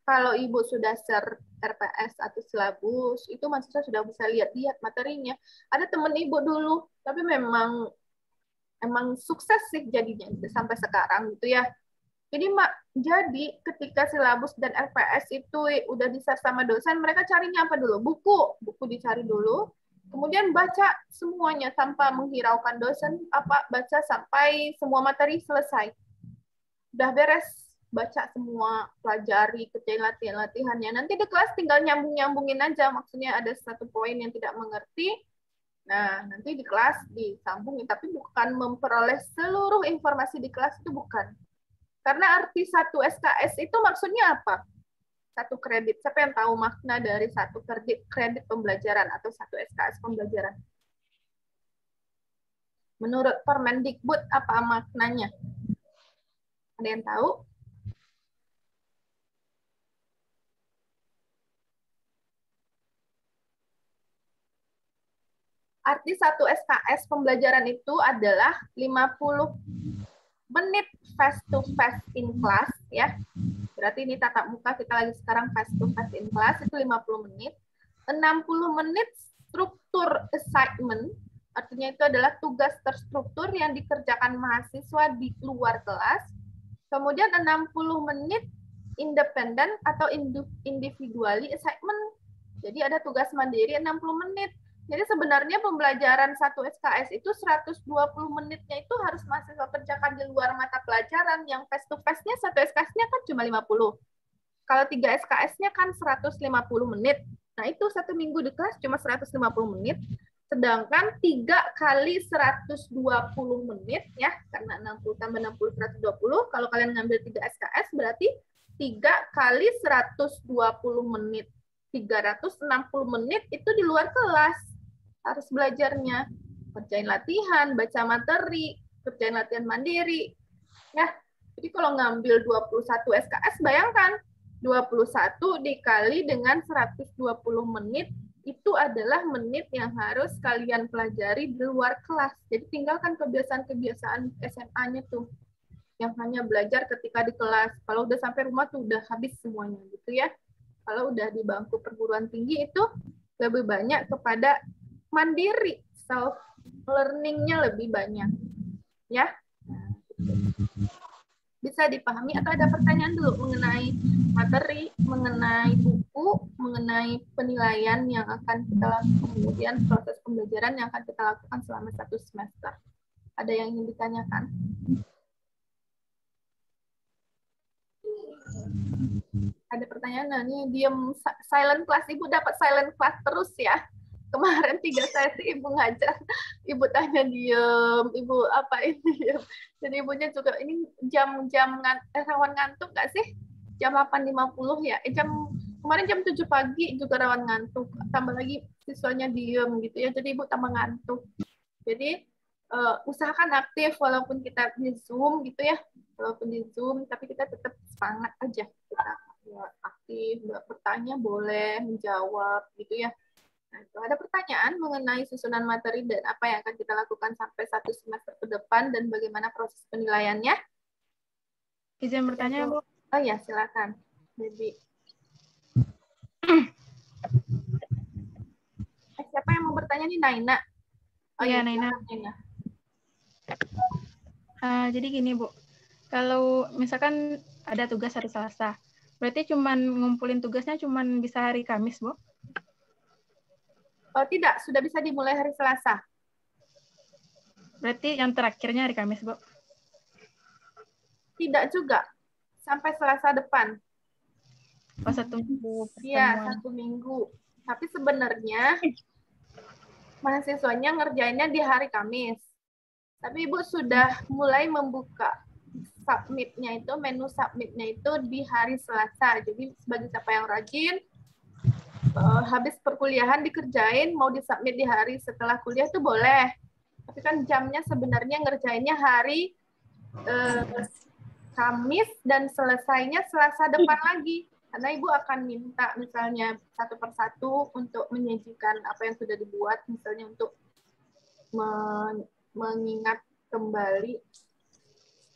kalau ibu sudah ser RPS atau silabus, itu mahasiswa sudah bisa lihat-lihat materinya. Ada teman ibu dulu, tapi memang emang sukses sih jadinya sampai sekarang gitu ya. Jadi mak, jadi ketika silabus dan RPS itu udah di sama dosen, mereka carinya apa dulu? Buku, buku dicari dulu. Kemudian baca semuanya tanpa menghiraukan dosen, apa baca sampai semua materi selesai. Udah beres baca semua, pelajari, kerjain latihan-latihannya. Nanti di kelas tinggal nyambung-nyambungin aja, maksudnya ada satu poin yang tidak mengerti, nah nanti di kelas disambungin, tapi bukan memperoleh seluruh informasi di kelas itu bukan. Karena arti satu SKS itu maksudnya apa? Satu kredit. Siapa yang tahu makna dari satu kredit, kredit pembelajaran atau satu SKS pembelajaran? Menurut Permendikbud, apa maknanya? Ada yang tahu? Arti satu SKS pembelajaran itu adalah 50 menit face to face in class ya. Berarti ini tatap muka kita lagi sekarang face to face in class itu 50 menit. 60 menit struktur assignment artinya itu adalah tugas terstruktur yang dikerjakan mahasiswa di luar kelas. Kemudian 60 menit independen atau individually assignment. Jadi ada tugas mandiri 60 menit. Jadi sebenarnya pembelajaran satu SKS itu 120 menitnya itu harus mahasiswa kerjakan di luar mata pelajaran yang face to face-nya satu SKS-nya kan cuma 50. Kalau tiga SKS-nya kan 150 menit. Nah, itu satu minggu di kelas cuma 150 menit. Sedangkan tiga kali 120 menit ya, karena 60 tambah 60 120. Kalau kalian ngambil tiga SKS berarti tiga kali 120 menit. 360 menit itu di luar kelas harus belajarnya. Kerjain latihan, baca materi, kerjain latihan mandiri. Ya, jadi kalau ngambil 21 SKS, bayangkan 21 dikali dengan 120 menit itu adalah menit yang harus kalian pelajari di luar kelas. Jadi tinggalkan kebiasaan-kebiasaan SMA-nya tuh yang hanya belajar ketika di kelas. Kalau udah sampai rumah tuh udah habis semuanya gitu ya. Kalau udah di bangku perguruan tinggi itu lebih banyak kepada mandiri, self learningnya lebih banyak. Ya. Bisa dipahami atau ada pertanyaan dulu mengenai materi, mengenai buku, mengenai penilaian yang akan kita lakukan, kemudian proses pembelajaran yang akan kita lakukan selama satu semester. Ada yang ingin ditanyakan? Ada pertanyaan, nah ini diam silent class. Ibu dapat silent class terus ya kemarin tiga sesi ibu ngajar. Ibu tanya diem ibu apa ini jadi ibunya juga ini jam-jam ngan, eh, rawan ngantuk nggak sih? Jam 8.50 ya? Eh, jam kemarin jam 7 pagi juga rawan ngantuk. Tambah lagi siswanya diem gitu ya jadi ibu tambah ngantuk. Jadi uh, usahakan aktif walaupun kita di zoom gitu ya. Walaupun di zoom tapi kita tetap semangat aja. Kita ya, aktif bertanya boleh menjawab gitu ya Nah, ada pertanyaan mengenai susunan materi dan apa yang akan kita lakukan sampai satu semester ke depan dan bagaimana proses penilaiannya? Izin bertanya, Bu. Oh ya, silakan. Jadi, eh, siapa yang mau bertanya nih, Naina? Oh iya, Naina. Naina. Uh, jadi gini, Bu. Kalau misalkan ada tugas hari Selasa, berarti cuman ngumpulin tugasnya cuman bisa hari Kamis, Bu? Oh, tidak, sudah bisa dimulai hari Selasa. Berarti yang terakhirnya hari Kamis, Bu. Tidak juga. Sampai Selasa depan. Oh, satu minggu Iya, satu minggu. Tapi sebenarnya mahasiswanya ngerjainnya di hari Kamis. Tapi Ibu sudah mulai membuka submitnya itu, menu submitnya itu di hari Selasa. Jadi bagi siapa yang rajin, eh, habis perkuliahan dikerjain, mau disubmit di hari setelah kuliah itu boleh. Tapi kan jamnya sebenarnya ngerjainnya hari eh, Kamis dan selesainya Selasa depan lagi. Karena Ibu akan minta misalnya satu persatu untuk menyajikan apa yang sudah dibuat, misalnya untuk men- mengingat kembali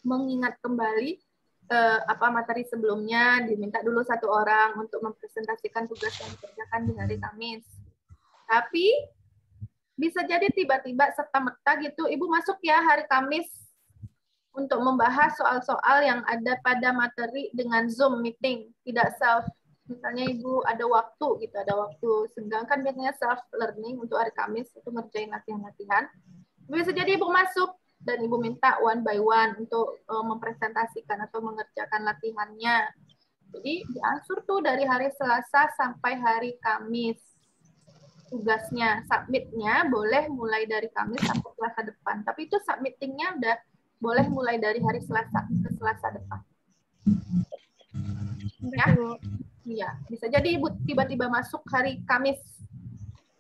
mengingat kembali eh, apa materi sebelumnya diminta dulu satu orang untuk mempresentasikan tugas yang dikerjakan di hari Kamis. Tapi bisa jadi tiba-tiba serta merta gitu ibu masuk ya hari Kamis untuk membahas soal-soal yang ada pada materi dengan Zoom meeting, tidak self. Misalnya ibu ada waktu gitu, ada waktu senggang kan biasanya self learning untuk hari Kamis itu ngerjain latihan-latihan. Bisa jadi ibu masuk dan ibu minta one by one untuk uh, mempresentasikan atau mengerjakan latihannya. Jadi diansur tuh dari hari Selasa sampai hari Kamis tugasnya. Submitnya boleh mulai dari Kamis sampai Selasa depan. Tapi itu submittingnya udah boleh mulai dari hari Selasa ke Selasa depan. Ya, iya. Bisa jadi ibu tiba-tiba masuk hari Kamis.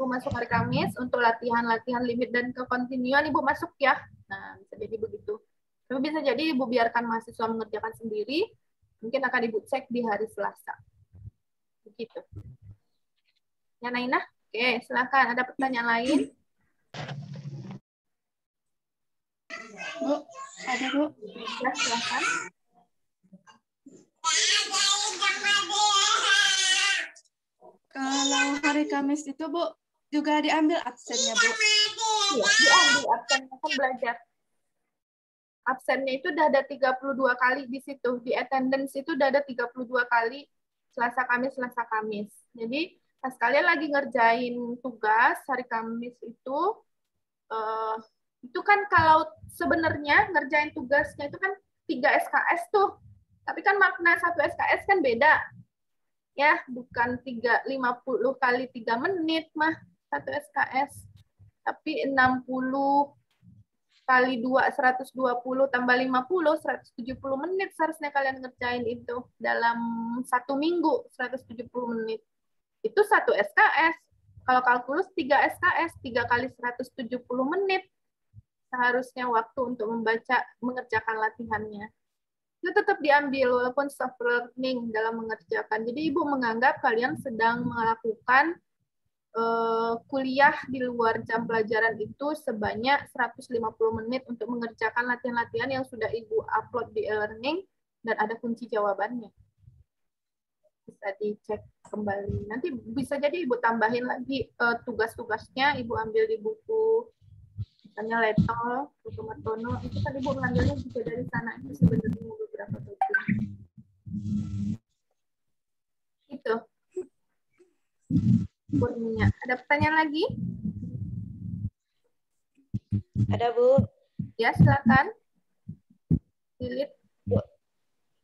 Ibu masuk hari Kamis untuk latihan-latihan limit dan kekontinuan ibu masuk ya. Nah, bisa jadi begitu. Tapi bisa jadi ibu biarkan mahasiswa mengerjakan sendiri, mungkin akan ibu cek di hari Selasa. Begitu. Ya, Naina? Oke, silakan. Ada pertanyaan lain? Bu, ada Bu. Ya, silakan. Kalau hari Kamis itu, Bu, juga diambil absennya, Bu. Iya, diambil absennya kan belajar. Absennya itu udah ada 32 kali di situ. Di attendance itu udah ada 32 kali Selasa Kamis Selasa Kamis. Jadi pas kalian lagi ngerjain tugas hari Kamis itu eh, itu kan kalau sebenarnya ngerjain tugasnya itu kan 3 SKS tuh. Tapi kan makna satu SKS kan beda. Ya, bukan 3 50 kali 3 menit mah satu SKS. Tapi 60 kali 2 120 tambah 50 170 menit seharusnya kalian ngerjain itu dalam satu minggu 170 menit. Itu satu SKS kalau kalkulus 3 SKS 3 kali 170 menit seharusnya waktu untuk membaca mengerjakan latihannya. Itu tetap diambil walaupun soft learning dalam mengerjakan. Jadi ibu menganggap kalian sedang melakukan uh, kuliah di luar jam pelajaran itu sebanyak 150 menit untuk mengerjakan latihan-latihan yang sudah Ibu upload di e-learning dan ada kunci jawabannya. Bisa dicek kembali. Nanti bisa jadi Ibu tambahin lagi uh, tugas-tugasnya, Ibu ambil di buku misalnya Leto, buku Martono, itu kan Ibu mengambilnya juga dari sana. Itu sebenarnya beberapa buku. Itu. Kurnia. Ada pertanyaan lagi? Ada Bu. Ya, silakan. Lilit. Bu.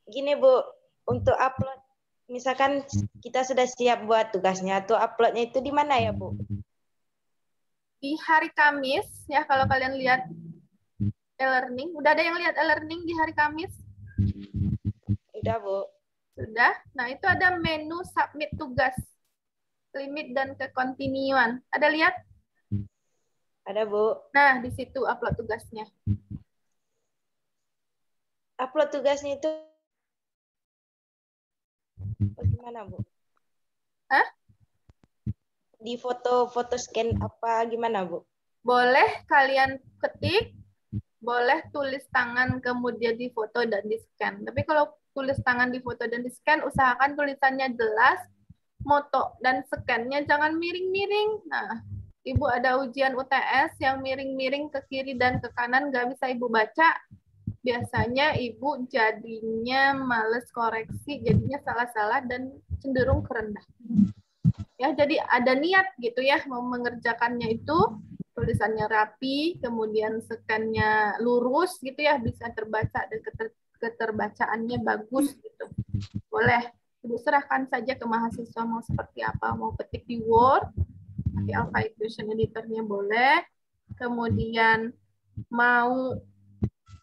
Gini Bu, untuk upload, misalkan kita sudah siap buat tugasnya, tuh uploadnya itu di mana ya Bu? Di hari Kamis, ya kalau kalian lihat e-learning, udah ada yang lihat e-learning di hari Kamis? Udah Bu. Sudah. Nah, itu ada menu submit tugas limit dan kekontinuan. Ada lihat? Ada, Bu. Nah, di situ upload tugasnya. Upload tugasnya itu gimana, Bu? Hah? Di foto-foto scan apa gimana, Bu? Boleh kalian ketik, boleh tulis tangan kemudian di foto dan di scan. Tapi kalau tulis tangan di foto dan di scan, usahakan tulisannya jelas, moto dan scan-nya jangan miring-miring. Nah, Ibu ada ujian UTS yang miring-miring ke kiri dan ke kanan nggak bisa Ibu baca. Biasanya Ibu jadinya males koreksi, jadinya salah-salah dan cenderung kerendah. Ya, jadi ada niat gitu ya mau mengerjakannya itu tulisannya rapi, kemudian scan-nya lurus gitu ya, bisa terbaca dan keter, keterbacaannya bagus gitu. Boleh. Ibu serahkan saja ke mahasiswa mau seperti apa, mau ketik di Word, pakai Alpha Equation Editor-nya boleh. Kemudian mau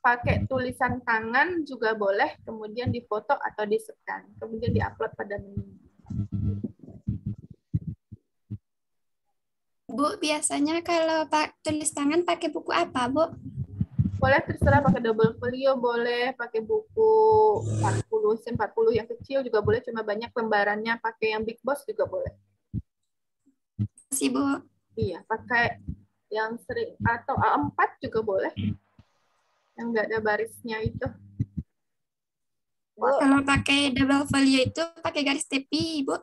pakai tulisan tangan juga boleh, kemudian difoto atau di-scan, kemudian diupload pada menu. Bu, biasanya kalau pak tulis tangan pakai buku apa, Bu? Boleh terserah pakai double folio, boleh pakai buku 40, sen 40 yang kecil juga boleh, cuma banyak lembarannya pakai yang big boss juga boleh. Sih, Bu. Iya, pakai yang sering atau A4 juga boleh. Yang enggak ada barisnya itu. Kalau pakai double folio itu pakai garis tepi, Bu?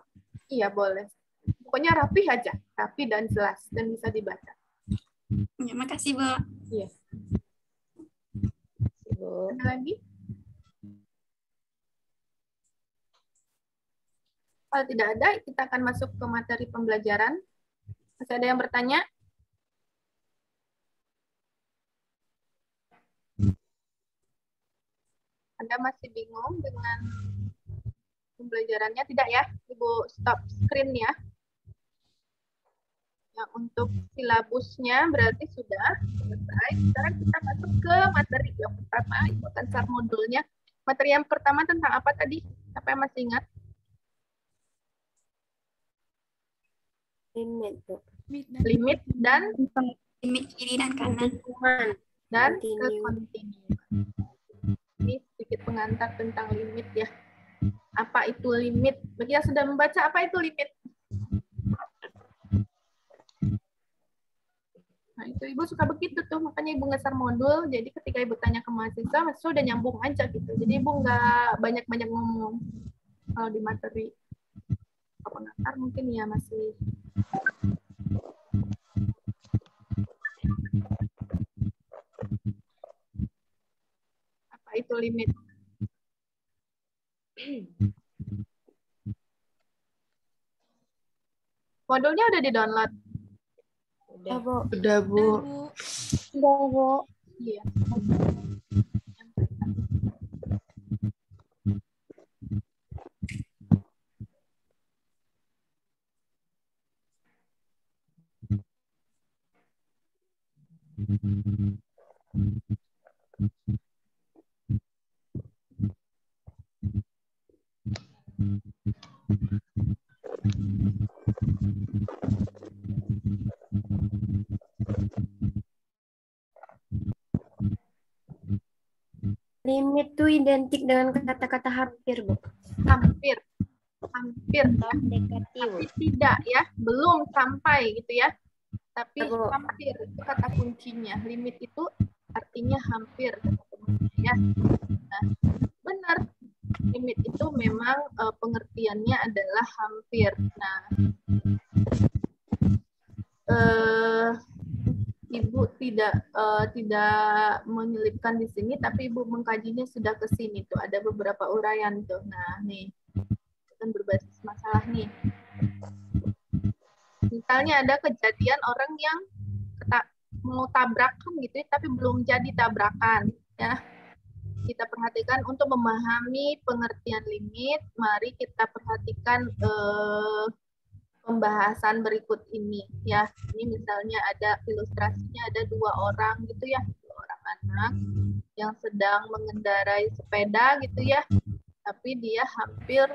Iya, boleh. Pokoknya rapi aja, rapi dan jelas dan bisa dibaca. Ya, makasih, Bu. Iya. Ada lagi? Kalau tidak ada, kita akan masuk ke materi pembelajaran. Masih ada yang bertanya? Anda masih bingung dengan pembelajarannya? Tidak ya? Ibu stop screen ya. Yang untuk silabusnya berarti sudah selesai. Sekarang kita masuk ke materi yang pertama. Ibu akan share modulnya. Materi yang pertama tentang apa tadi? Siapa yang masih ingat? Limit. Limit dan limit kiri dan kanan. Dan kekontinuan. Ini sedikit pengantar tentang limit ya. Apa itu limit? Bagi yang sudah membaca apa itu limit? Nah, itu ibu suka begitu tuh, makanya ibu ngeser modul. Jadi ketika ibu tanya ke mahasiswa, mahasiswa udah nyambung aja gitu. Jadi ibu nggak banyak-banyak ngomong kalau di materi. Kalau pengantar mungkin ya masih apa itu limit? Modulnya udah di-download. Udah, Bu. Udah, Bu. Udah, Bu. Iya. Limit tuh identik dengan kata-kata hampir, Bu. Hampir. Hampir. Tapi tidak ya, belum sampai gitu ya. Tapi hampir itu kata kuncinya. Limit itu artinya hampir ya. Nah, benar. Limit itu memang uh, pengertiannya adalah hampir. Nah, uh, Ibu tidak uh, tidak menyelipkan di sini, tapi Ibu mengkajinya sudah ke sini tuh. Ada beberapa uraian tuh. Nah, nih kan berbasis masalah nih. Misalnya ada kejadian orang yang mau tabrakan gitu, tapi belum jadi tabrakan. Ya, kita perhatikan untuk memahami pengertian limit. Mari kita perhatikan eh, pembahasan berikut ini ya. Ini misalnya ada ilustrasinya ada dua orang gitu ya, dua orang anak yang sedang mengendarai sepeda gitu ya. Tapi dia hampir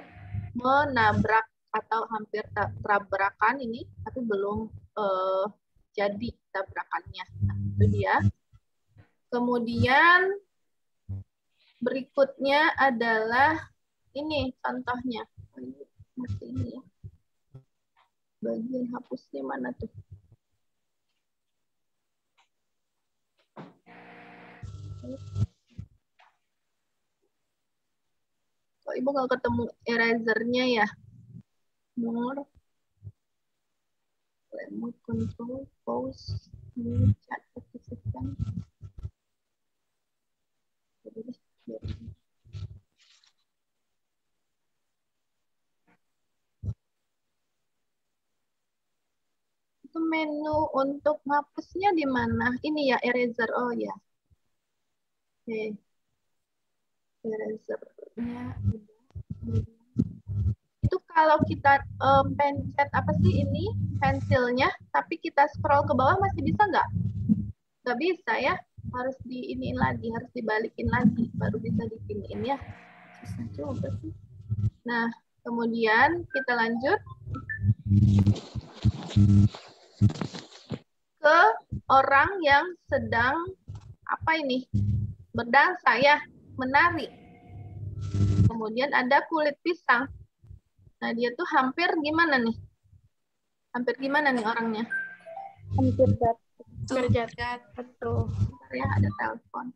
menabrak atau hampir tabrakan ini tapi belum uh, jadi tabrakannya. Nah, itu dia. Kemudian berikutnya adalah ini contohnya. Ini ya bagian hapusnya mana tuh? Kok ibu nggak ketemu erasernya ya? More. Remote control, pause, new chat participant. Jadi, itu menu untuk ngapusnya di mana? Ini ya eraser. Oh ya. Oke. Erasernya itu kalau kita um, pencet apa sih ini pensilnya, tapi kita scroll ke bawah masih bisa nggak? Nggak bisa ya, harus diiniin lagi, harus dibalikin lagi, baru bisa dipiniin ya. Susah juga sih. Nah, kemudian kita lanjut ke orang yang sedang apa ini berdansa ya, menari. Kemudian ada kulit pisang. Nah, dia tuh hampir gimana nih? Hampir gimana nih orangnya? Hampir jatuh. Hampir jatuh. Ya, ada telepon.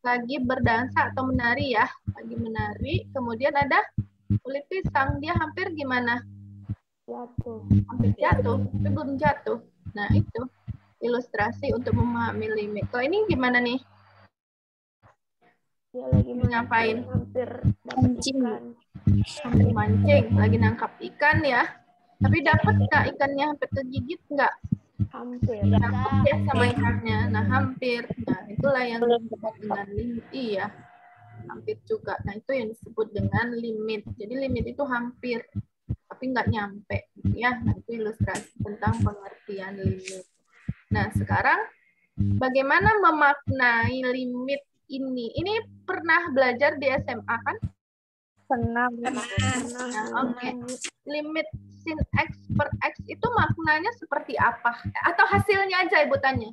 Lagi berdansa atau menari ya, lagi menari. Kemudian ada kulit pisang, dia hampir gimana? Jatuh. Hampir jatuh, tapi belum jatuh. Nah itu ilustrasi untuk memahami limit. Kalau ini gimana nih? Dia lagi ngapain? Hampir dapat ikan. Hampir mancing, lagi nangkap ikan ya. Tapi dapat nggak ikannya hampir tergigit nggak? Hampir. Ya sama ikannya. Nah hampir. Nah itulah yang disebut dengan limit. Iya. Hampir juga. Nah itu yang disebut dengan limit. Jadi limit itu hampir. Tapi nggak nyampe. Ya. Nah itu ilustrasi tentang pengertian limit. Nah sekarang bagaimana memaknai limit ini? Ini pernah belajar di SMA kan? Nah, Oke. Limit sin X per X itu maknanya seperti apa? Atau hasilnya aja Ibu tanya?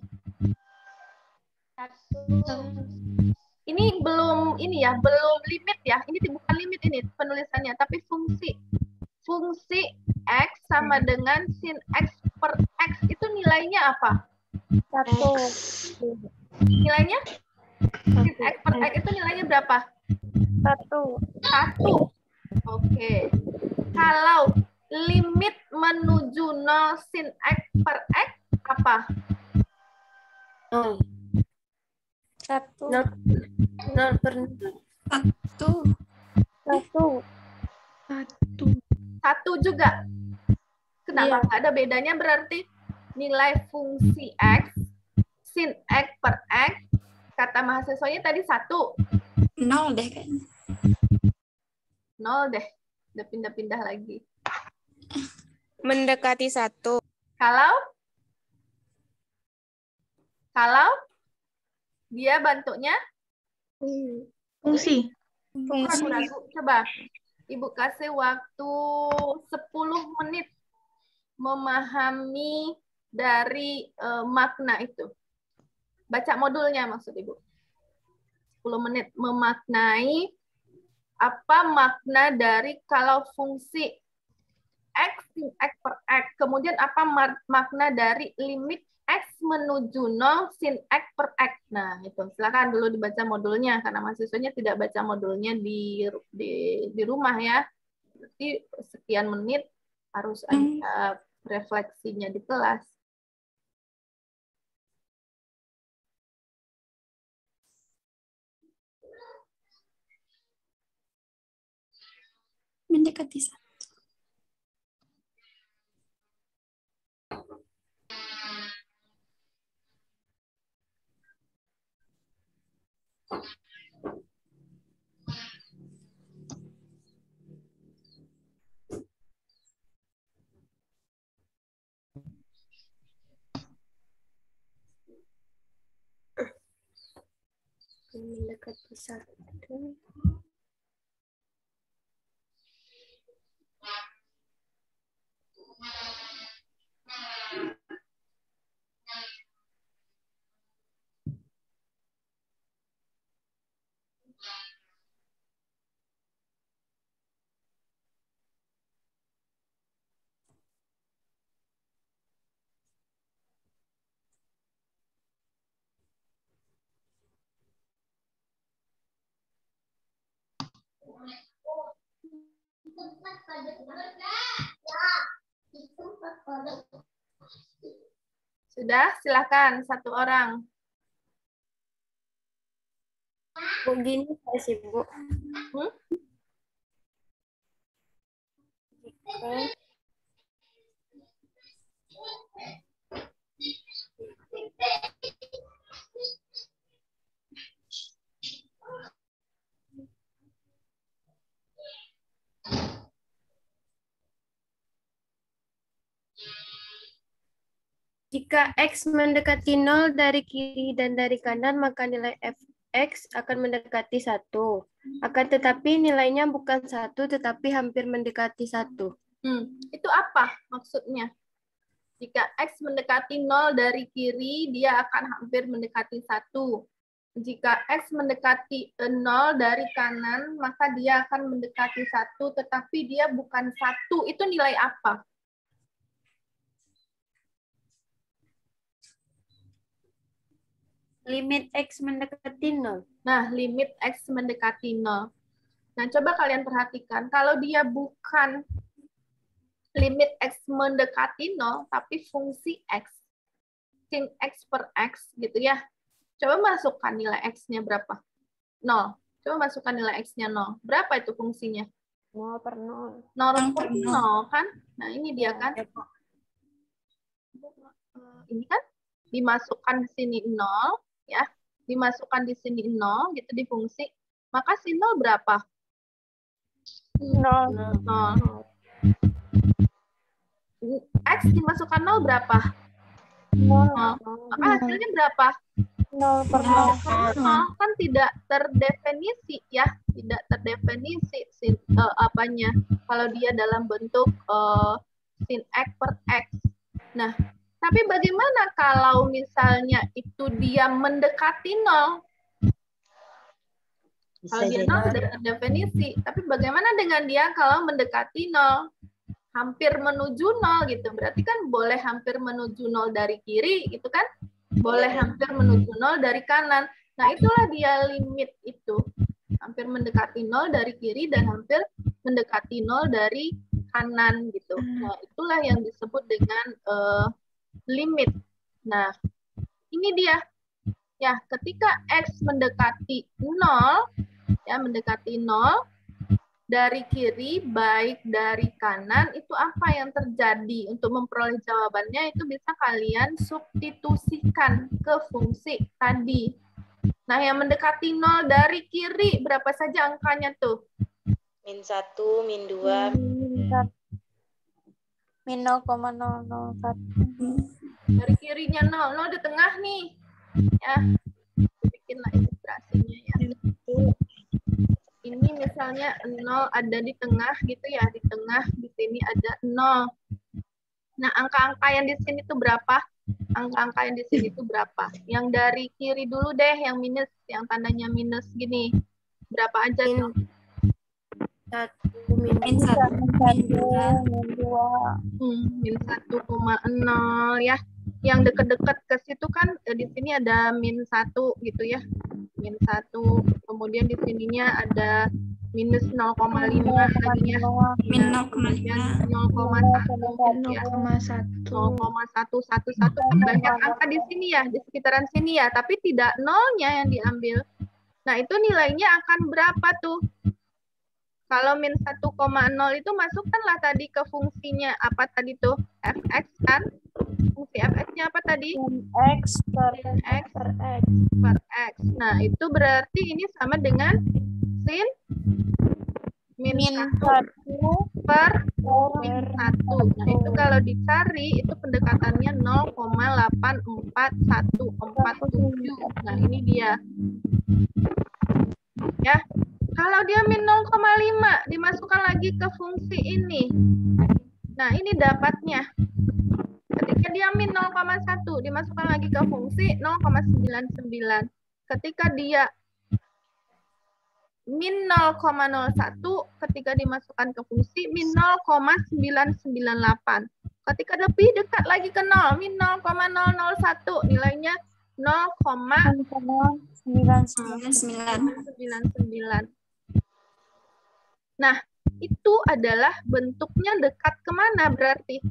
Ini belum ini ya, belum limit ya. Ini bukan limit ini penulisannya, tapi fungsi. Fungsi X sama dengan sin X per X itu nilainya apa? Satu. Nilainya? Sin X per X itu nilainya berapa? Satu. Satu. Oke. Kalau limit menuju 0 sin X per X apa? Nol. Satu. Nol. Nol per Satu. Satu. Satu. Satu juga. Kenapa? Nggak ada bedanya berarti nilai fungsi X sin X per X kata mahasiswanya tadi satu. Nol deh kayaknya. Nol deh. Udah pindah-pindah lagi. Mendekati satu. Kalau? Kalau? Dia bentuknya? Fungsi. Fungsi. Coba. Ibu kasih waktu 10 menit memahami dari uh, makna itu. Baca modulnya maksud Ibu. 10 menit memaknai apa makna dari kalau fungsi X sin X per X. Kemudian apa makna dari limit X menuju 0 sin X per X. Nah, itu. Silakan dulu dibaca modulnya karena mahasiswanya tidak baca modulnya di di, di rumah ya. Berarti sekian menit harus ada refleksinya di kelas. Mendekati satu. Mendekati satu. tempat pada keluarga. Sudah, silakan satu orang. Bu gini saya sibuk. Hmm? Jika Jika X mendekati 0 dari kiri dan dari kanan, maka nilai fx akan mendekati 1. Akan tetapi nilainya bukan 1, tetapi hampir mendekati 1. Hmm, itu apa maksudnya? Jika X mendekati 0 dari kiri, dia akan hampir mendekati 1. Jika X mendekati 0 dari kanan, maka dia akan mendekati 1, tetapi dia bukan 1. Itu nilai apa? Limit X mendekati 0. Nah, limit X mendekati 0. Nah, coba kalian perhatikan. Kalau dia bukan limit X mendekati 0, tapi fungsi X. Sin X per X gitu ya. Coba masukkan nilai X-nya berapa? 0. Coba masukkan nilai X-nya 0. Berapa itu fungsinya? 0 per 0. 0 per 0 kan? Nah, ini dia kan. Ini kan dimasukkan di sini 0 ya. Dimasukkan di sini 0 gitu di fungsi. Maka si 0 berapa? 0. 0. X dimasukkan 0 berapa? 0. Maka hasilnya berapa? 0 per 0 kan tidak terdefinisi ya, tidak terdefinisi sin uh, apanya kalau dia dalam bentuk uh, sin x per x. Nah, tapi bagaimana kalau misalnya itu dia mendekati 0? Kalau dia 0 sudah terdefinisi, tapi bagaimana dengan dia kalau mendekati 0? Hampir menuju 0 gitu. Berarti kan boleh hampir menuju 0 dari kiri gitu kan? boleh hampir menuju nol dari kanan. Nah, itulah dia limit itu. Hampir mendekati nol dari kiri dan hampir mendekati nol dari kanan gitu. Nah, itulah yang disebut dengan uh, limit. Nah, ini dia. Ya, ketika X mendekati nol, ya mendekati nol, dari kiri baik dari kanan itu apa yang terjadi untuk memperoleh jawabannya itu bisa kalian substitusikan ke fungsi tadi. Nah, yang mendekati nol dari kiri berapa saja angkanya tuh? Min 1, min 2, min 0,001. Dari kirinya nol, nol di tengah nih. Ya, bikinlah ilustrasinya ya ini misalnya 0 ada di tengah gitu ya, di tengah di sini ada 0. Nah, angka-angka yang di sini tuh berapa? Angka-angka yang di sini tuh berapa? Yang dari kiri dulu deh, yang minus, yang tandanya minus gini. Berapa aja tuh? Satu min satu, min dua, min dua. Hmm, min 1,0 ya. Yang deket-deket ke situ kan eh, di sini ada min 1 gitu ya min 1. Kemudian di sininya ada minus 0,5 tadi ya. Min 0,1 ya. 0,1. 0,111 banyak angka di sini ya, di sekitaran sini ya, tapi tidak nolnya yang diambil. Nah, itu nilainya akan berapa tuh? Kalau min 1,0 itu masukkanlah tadi ke fungsinya apa tadi tuh? fx kan? Fungsi fx-nya apa tadi? X per x per X. per x. Nah, itu berarti ini sama dengan sin min, Min 1 satu per min 1. Nah, itu kalau dicari itu pendekatannya 0,84147. Nah, ini dia. Ya. Kalau dia min 0,5 dimasukkan lagi ke fungsi ini. Nah, ini dapatnya. Ketika dia min 0,1 dimasukkan lagi ke fungsi 0,99. Ketika dia min 0,01 ketika dimasukkan ke fungsi min 0,998. Ketika lebih dekat lagi ke 0, min 0,001 nilainya 0,99. Nah, itu adalah bentuknya dekat ke mana berarti?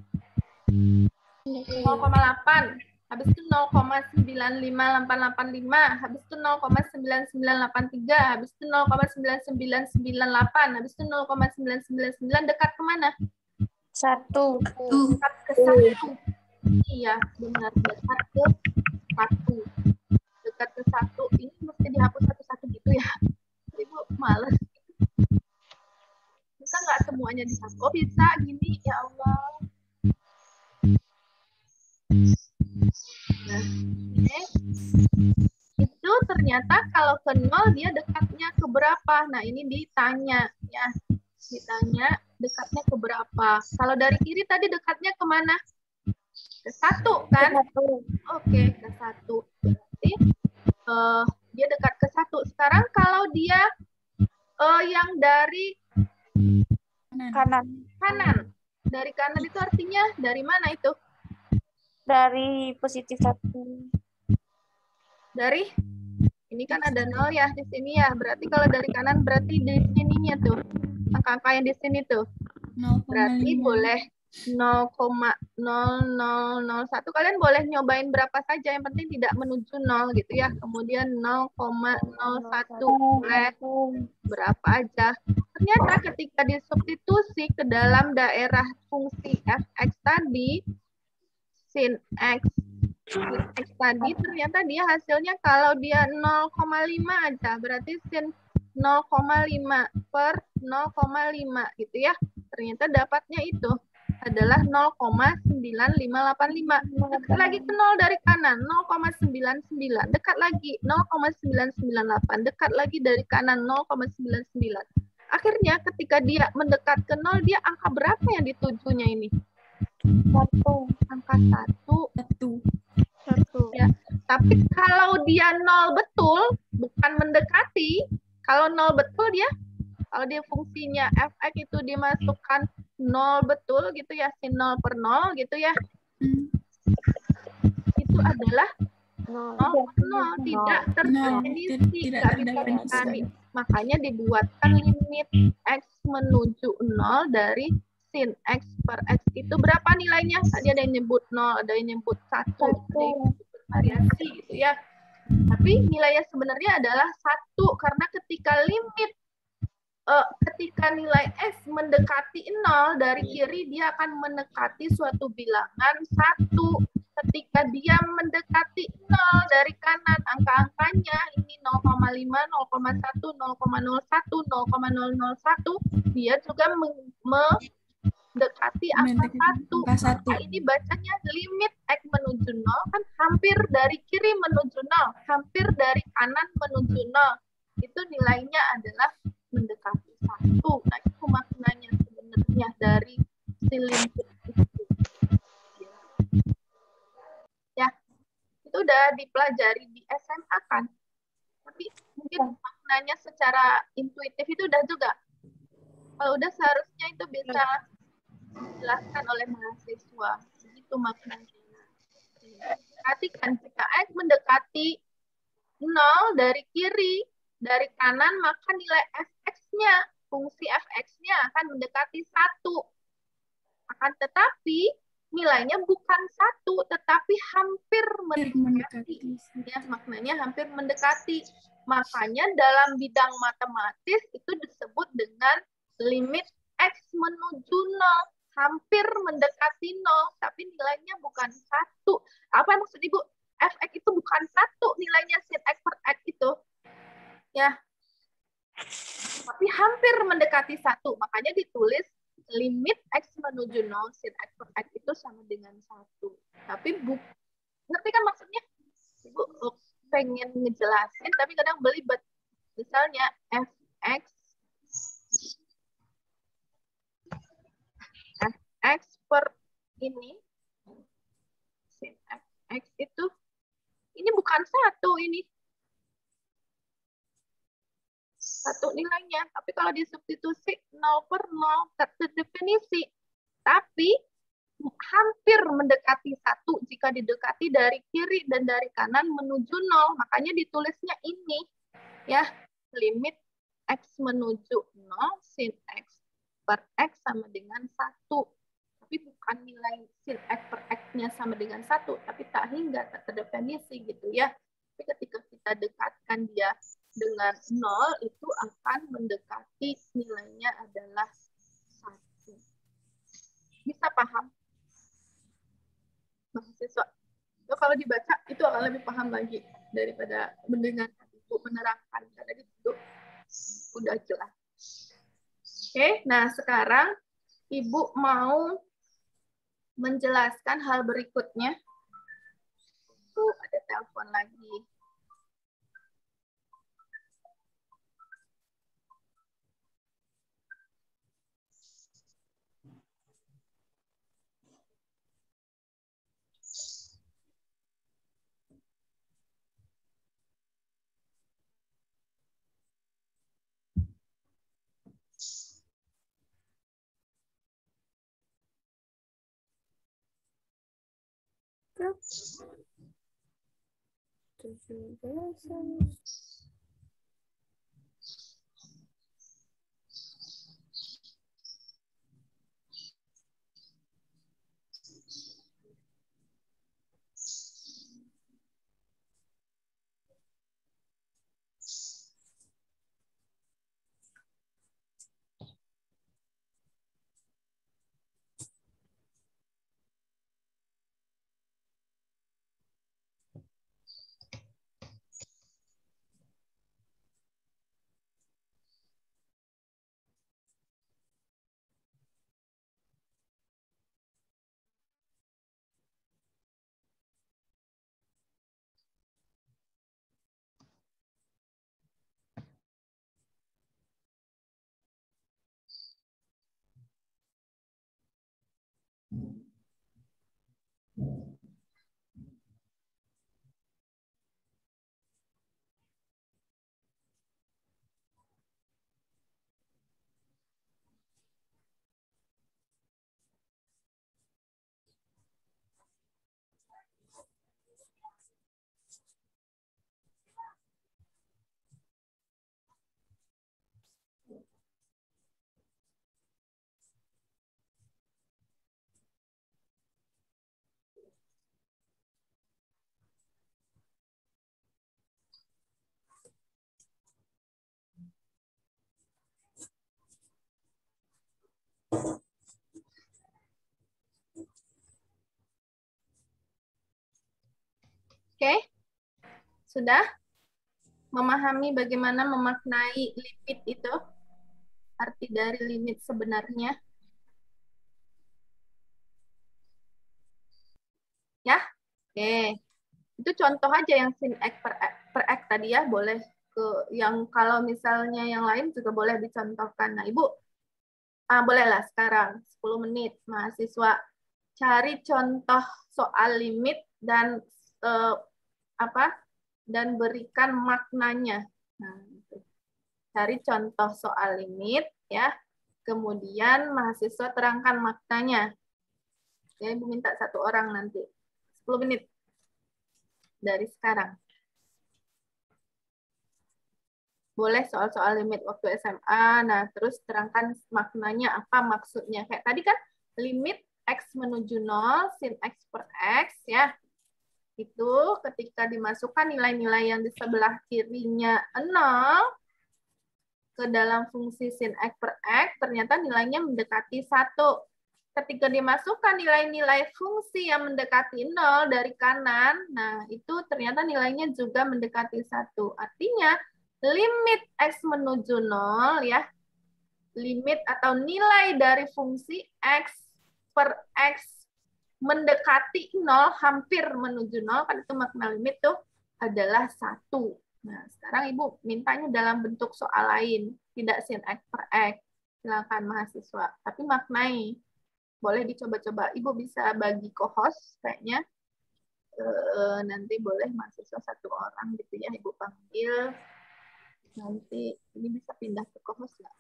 0,8. Habis itu 0,95885. Habis itu 0,9983. Habis itu 0,9998. Habis itu 0,999 dekat ke mana? Satu. Dekat ke satu. Iya, benar. Dekat ke satu. Dekat ke satu. Ini mesti dihapus satu-satu gitu ya. Ibu males. Nggak semuanya dihapus? Oh bisa, gini. Ya Allah. Nah, ini itu ternyata kalau ke nol dia dekatnya ke berapa? Nah, ini ditanya ya. Ditanya dekatnya ke berapa. Kalau dari kiri tadi dekatnya ke mana? Ke satu kan? Oke, ke satu. Berarti uh, dia dekat ke satu. Sekarang kalau dia uh, yang dari Kanan. kanan. Dari kanan itu artinya dari mana itu? Dari positif satu. Dari ini kan ada nol ya di sini ya. Berarti kalau dari kanan berarti di sininya tuh. Angka-angka yang di sini tuh. Berarti boleh 0,0001. Kalian boleh nyobain berapa saja. Yang penting tidak menuju nol gitu ya. Kemudian 0,01 boleh berapa aja. Ternyata ketika disubstitusi ke dalam daerah fungsi fx tadi, sin x x tadi ternyata dia hasilnya kalau dia 0,5 aja. Berarti sin 0,5 per 0,5 gitu ya. Ternyata dapatnya itu adalah 0,9585 dekat lagi ke 0 dari kanan 0,99 dekat lagi 0,998 dekat lagi dari kanan 0,99 akhirnya ketika dia mendekat ke 0 dia angka berapa yang ditujunya ini? Satu angka satu. Satu. Satu. Ya tapi kalau dia nol betul bukan mendekati kalau nol betul dia kalau dia fungsinya fx itu dimasukkan nol betul gitu ya si nol per nol gitu ya. Itu adalah nol per nol tidak terdefinisi tidak bisa dicari makanya dibuatkan limit x menuju nol dari sin x per x itu berapa nilainya? Tadi ada yang nyebut 0, ada yang nyebut 1, ada yang nyebut variasi gitu ya. Tapi nilainya sebenarnya adalah satu karena ketika limit uh, ketika nilai x mendekati 0 dari kiri dia akan mendekati suatu bilangan satu. Ketika dia mendekati 0 dari kanan angka-angkanya ini 0,5, 0,1, 0,01, 0,001 dia juga mendekati angka satu. Maka ini bacanya limit x menuju nol kan hampir dari kiri menuju nol, hampir dari kanan menuju nol. Itu nilainya adalah mendekati satu. Nah itu maknanya sebenarnya dari si limit itu udah dipelajari di SMA kan. Tapi mungkin maknanya secara intuitif itu udah juga. Kalau udah seharusnya itu bisa dijelaskan oleh mahasiswa. Begitu maknanya. Perhatikan jika X mendekati 0 dari kiri, dari kanan, maka nilai fx-nya, fungsi fx-nya akan mendekati 1. Akan tetapi, nilainya bukan satu, tetapi hampir mendekati. Ya, maknanya hampir mendekati. Makanya dalam bidang matematis itu disebut dengan limit X menuju 0 hampir mendekati nol, tapi nilainya bukan satu. Apa maksud ibu? fx itu bukan satu nilainya sin x per x itu, ya. Tapi hampir mendekati satu, makanya ditulis limit x menuju nol sin x per x itu sama dengan satu. Tapi bu, ngerti kan maksudnya? Ibu pengen ngejelasin, tapi kadang belibet. Misalnya fx X per ini, sin X itu, ini bukan satu ini. Satu nilainya, tapi kalau disubstitusi 0 per 0, terdefinisi. Tapi hampir mendekati satu jika didekati dari kiri dan dari kanan menuju nol. Makanya ditulisnya ini, ya limit x menuju 0 sin x per X sama dengan 1. Tapi bukan nilai sin X per X-nya sama dengan 1, tapi tak hingga, tak terdefinisi gitu ya. Tapi ketika kita dekatkan dia dengan 0, itu akan mendekati nilainya adalah 1. Bisa paham? Mahasiswa. So, kalau dibaca, itu akan lebih paham lagi daripada mendengar ibu menerangkan. Karena itu udah jelas. Oke, nah sekarang Ibu mau menjelaskan hal berikutnya. Tuh, ada telepon lagi. Tujuh Mm-hmm. Sudah memahami bagaimana memaknai limit itu, arti dari limit sebenarnya. Ya, oke. Itu contoh aja yang sin X per, per X tadi ya, boleh ke yang kalau misalnya yang lain juga boleh dicontohkan. Nah, Ibu, ah, bolehlah sekarang 10 menit mahasiswa cari contoh soal limit dan eh, apa dan berikan maknanya. Nah, gitu. Cari contoh soal limit ya. Kemudian mahasiswa terangkan maknanya. Ya, Ibu minta satu orang nanti. 10 menit dari sekarang. Boleh soal-soal limit waktu SMA, nah terus terangkan maknanya apa maksudnya. Kayak tadi kan limit X menuju 0, sin X per X, ya itu ketika dimasukkan nilai-nilai yang di sebelah kirinya 0 ke dalam fungsi sin X per X, ternyata nilainya mendekati 1. Ketika dimasukkan nilai-nilai fungsi yang mendekati 0 dari kanan, nah itu ternyata nilainya juga mendekati 1. Artinya, limit X menuju 0, ya, limit atau nilai dari fungsi X per X mendekati nol, hampir menuju nol, kan itu makna limit tuh adalah satu. Nah, sekarang Ibu mintanya dalam bentuk soal lain, tidak sin X per X. Silakan mahasiswa. Tapi maknai. Boleh dicoba-coba. Ibu bisa bagi co-host kayaknya. E, nanti boleh mahasiswa satu orang gitu ya, Ibu panggil. Nanti ini bisa pindah ke co-host nggak?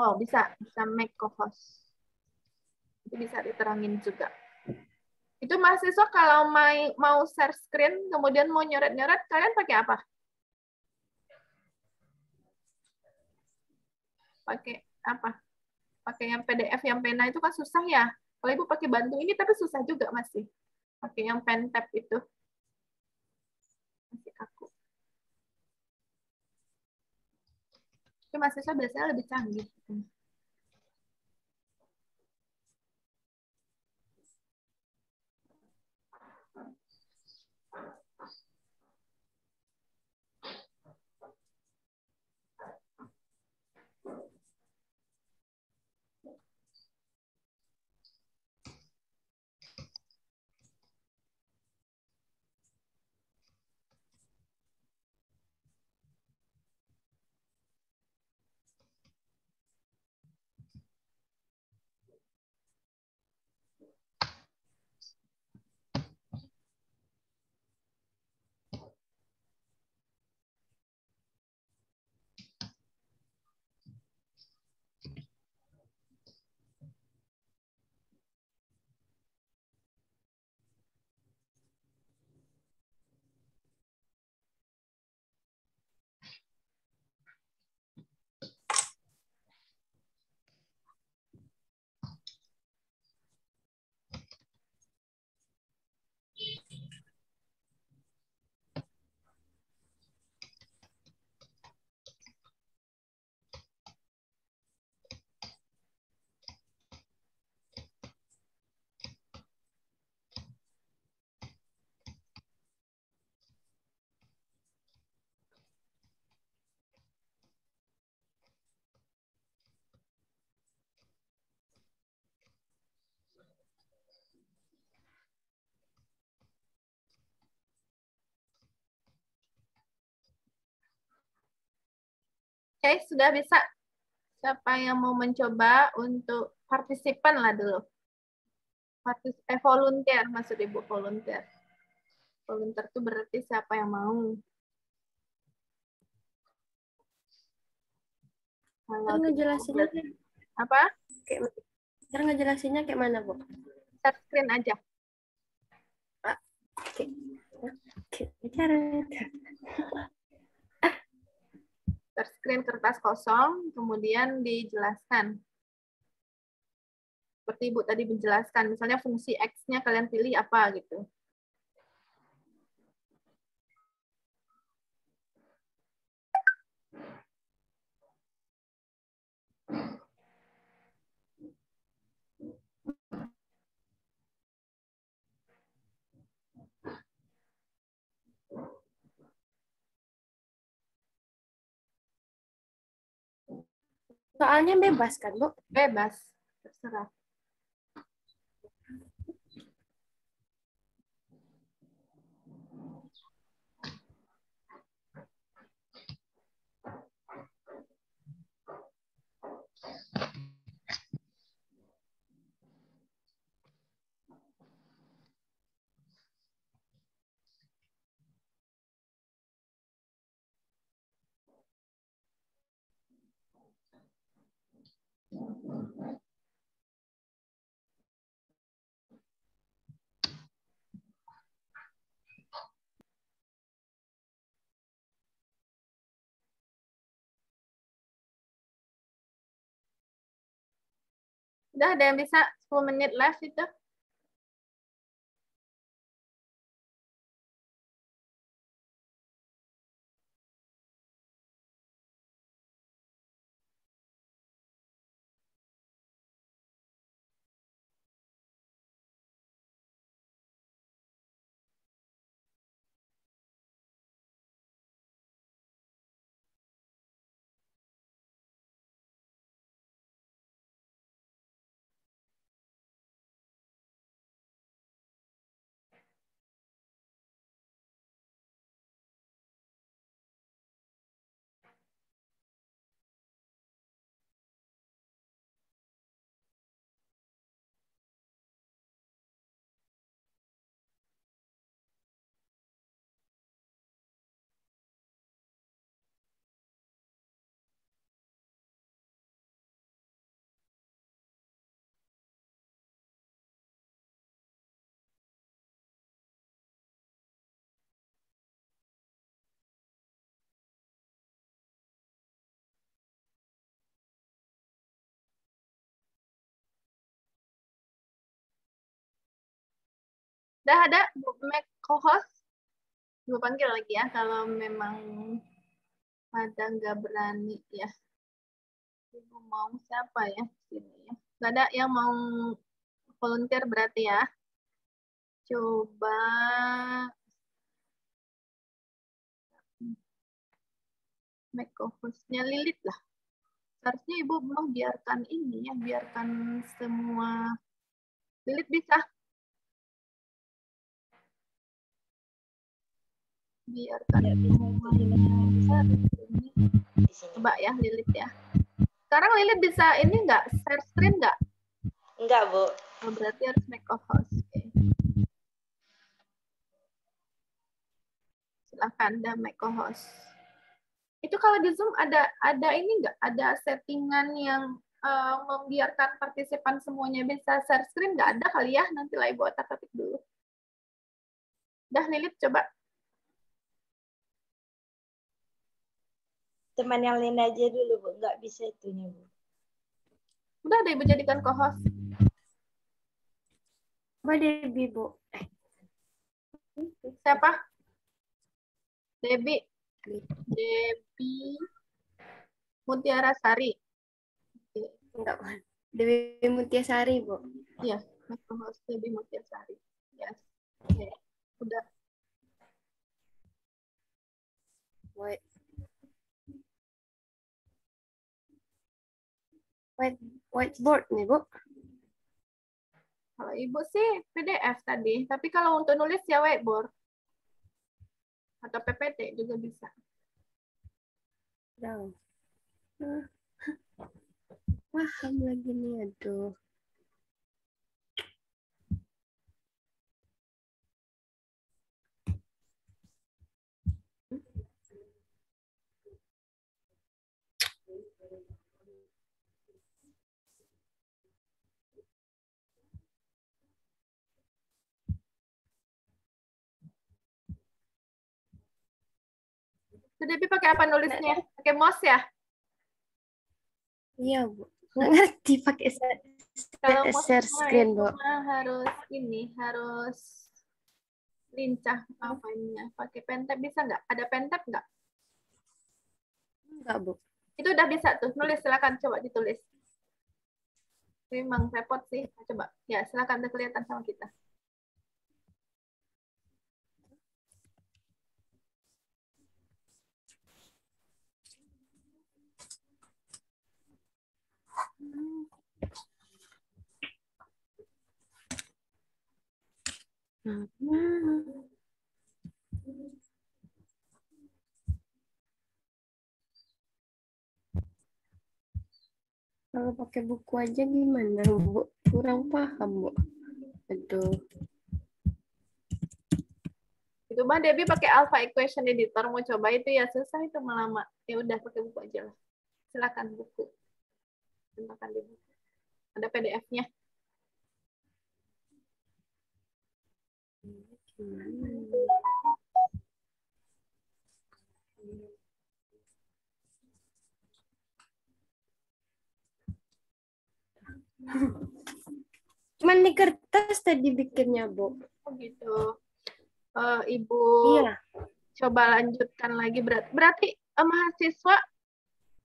Oh, bisa. Bisa make co-host. Itu bisa diterangin juga. Itu mahasiswa kalau mau share screen, kemudian mau nyoret-nyoret, kalian pakai apa? Pakai apa? pakai yang PDF yang pena itu kan susah ya. Kalau ibu pakai bantu ini tapi susah juga masih. Pakai yang pen tab itu. Masih kaku. Tapi mahasiswa biasanya lebih canggih. Oke, sudah bisa. Siapa yang mau mencoba untuk partisipan lah dulu. Partis eh, volunteer, maksud Ibu, volunteer. Volunteer itu berarti siapa yang mau. Kalau ngejelasinnya apa? Kayak, ntar ngejelasinnya kayak mana, Bu? Share screen aja. Oke. Oke, cara. Share screen kertas kosong, kemudian dijelaskan. Seperti Ibu tadi menjelaskan, misalnya fungsi X-nya kalian pilih apa gitu. Soalnya bebas kan, Bu? Bebas, terserah. Udah ada yang bisa 10 menit left itu? Udah ada Mac co-host? Gue panggil lagi ya kalau memang ada nggak berani ya. Ibu mau siapa ya sini ya? Gak ada yang mau volunteer berarti ya. Coba make hostnya Lilit lah. Seharusnya Ibu mau biarkan ini ya, biarkan semua. Lilit bisa? Biarkan semuanya bisa. Coba ya Lilit ya. Sekarang Lilit bisa ini enggak? Share screen enggak? Enggak, Bu. Oh, berarti harus make a host. Oke. Silakan dah make a host. Itu kalau di Zoom ada ada ini enggak? Ada settingan yang uh, membiarkan partisipan semuanya bisa share screen enggak ada kali ya? Nanti lah Ibu otak-atik dulu. Dah Lilit coba. Teman yang lain aja dulu, Bu. Enggak bisa itunya, Bu. Udah ada Ibu jadikan co-host. Coba Debbie, Bu. Eh, Siapa? Debbie. Debbie Mutiara Sari. Oke. enggak. Dewi Mutiasari, Bu. Iya, co-host Debbie Mutiara Sari. Yes. Oke. Udah. White. White, whiteboard nih, Bu. Kalau Ibu sih PDF tadi, tapi kalau untuk nulis ya whiteboard. Atau PPT juga bisa. Nah. Paham lagi nih, aduh. Debbie pakai apa nulisnya? Pakai mouse ya? Iya, Bu. Nggak ngerti pakai share, share screen, Bu. harus ini, harus lincah apa ininya. Pakai pentap bisa nggak? Ada pentap nggak? Enggak, Bu. Itu udah bisa tuh. Nulis silakan coba ditulis. Memang repot sih. Coba. Ya, silakan udah kelihatan sama kita. Kalau pakai buku aja gimana, Bu? Kurang paham, Bu. Aduh. Itu mah Debbie pakai Alpha Equation Editor mau coba itu ya susah itu melama. Ya udah pakai buku aja lah. Silakan buku. Silakan di buku. Ada PDF-nya. Cuman di kertas tadi bikinnya, Bu. Oh gitu. Eh, Ibu Iya. coba lanjutkan lagi berat. Berarti eh, mahasiswa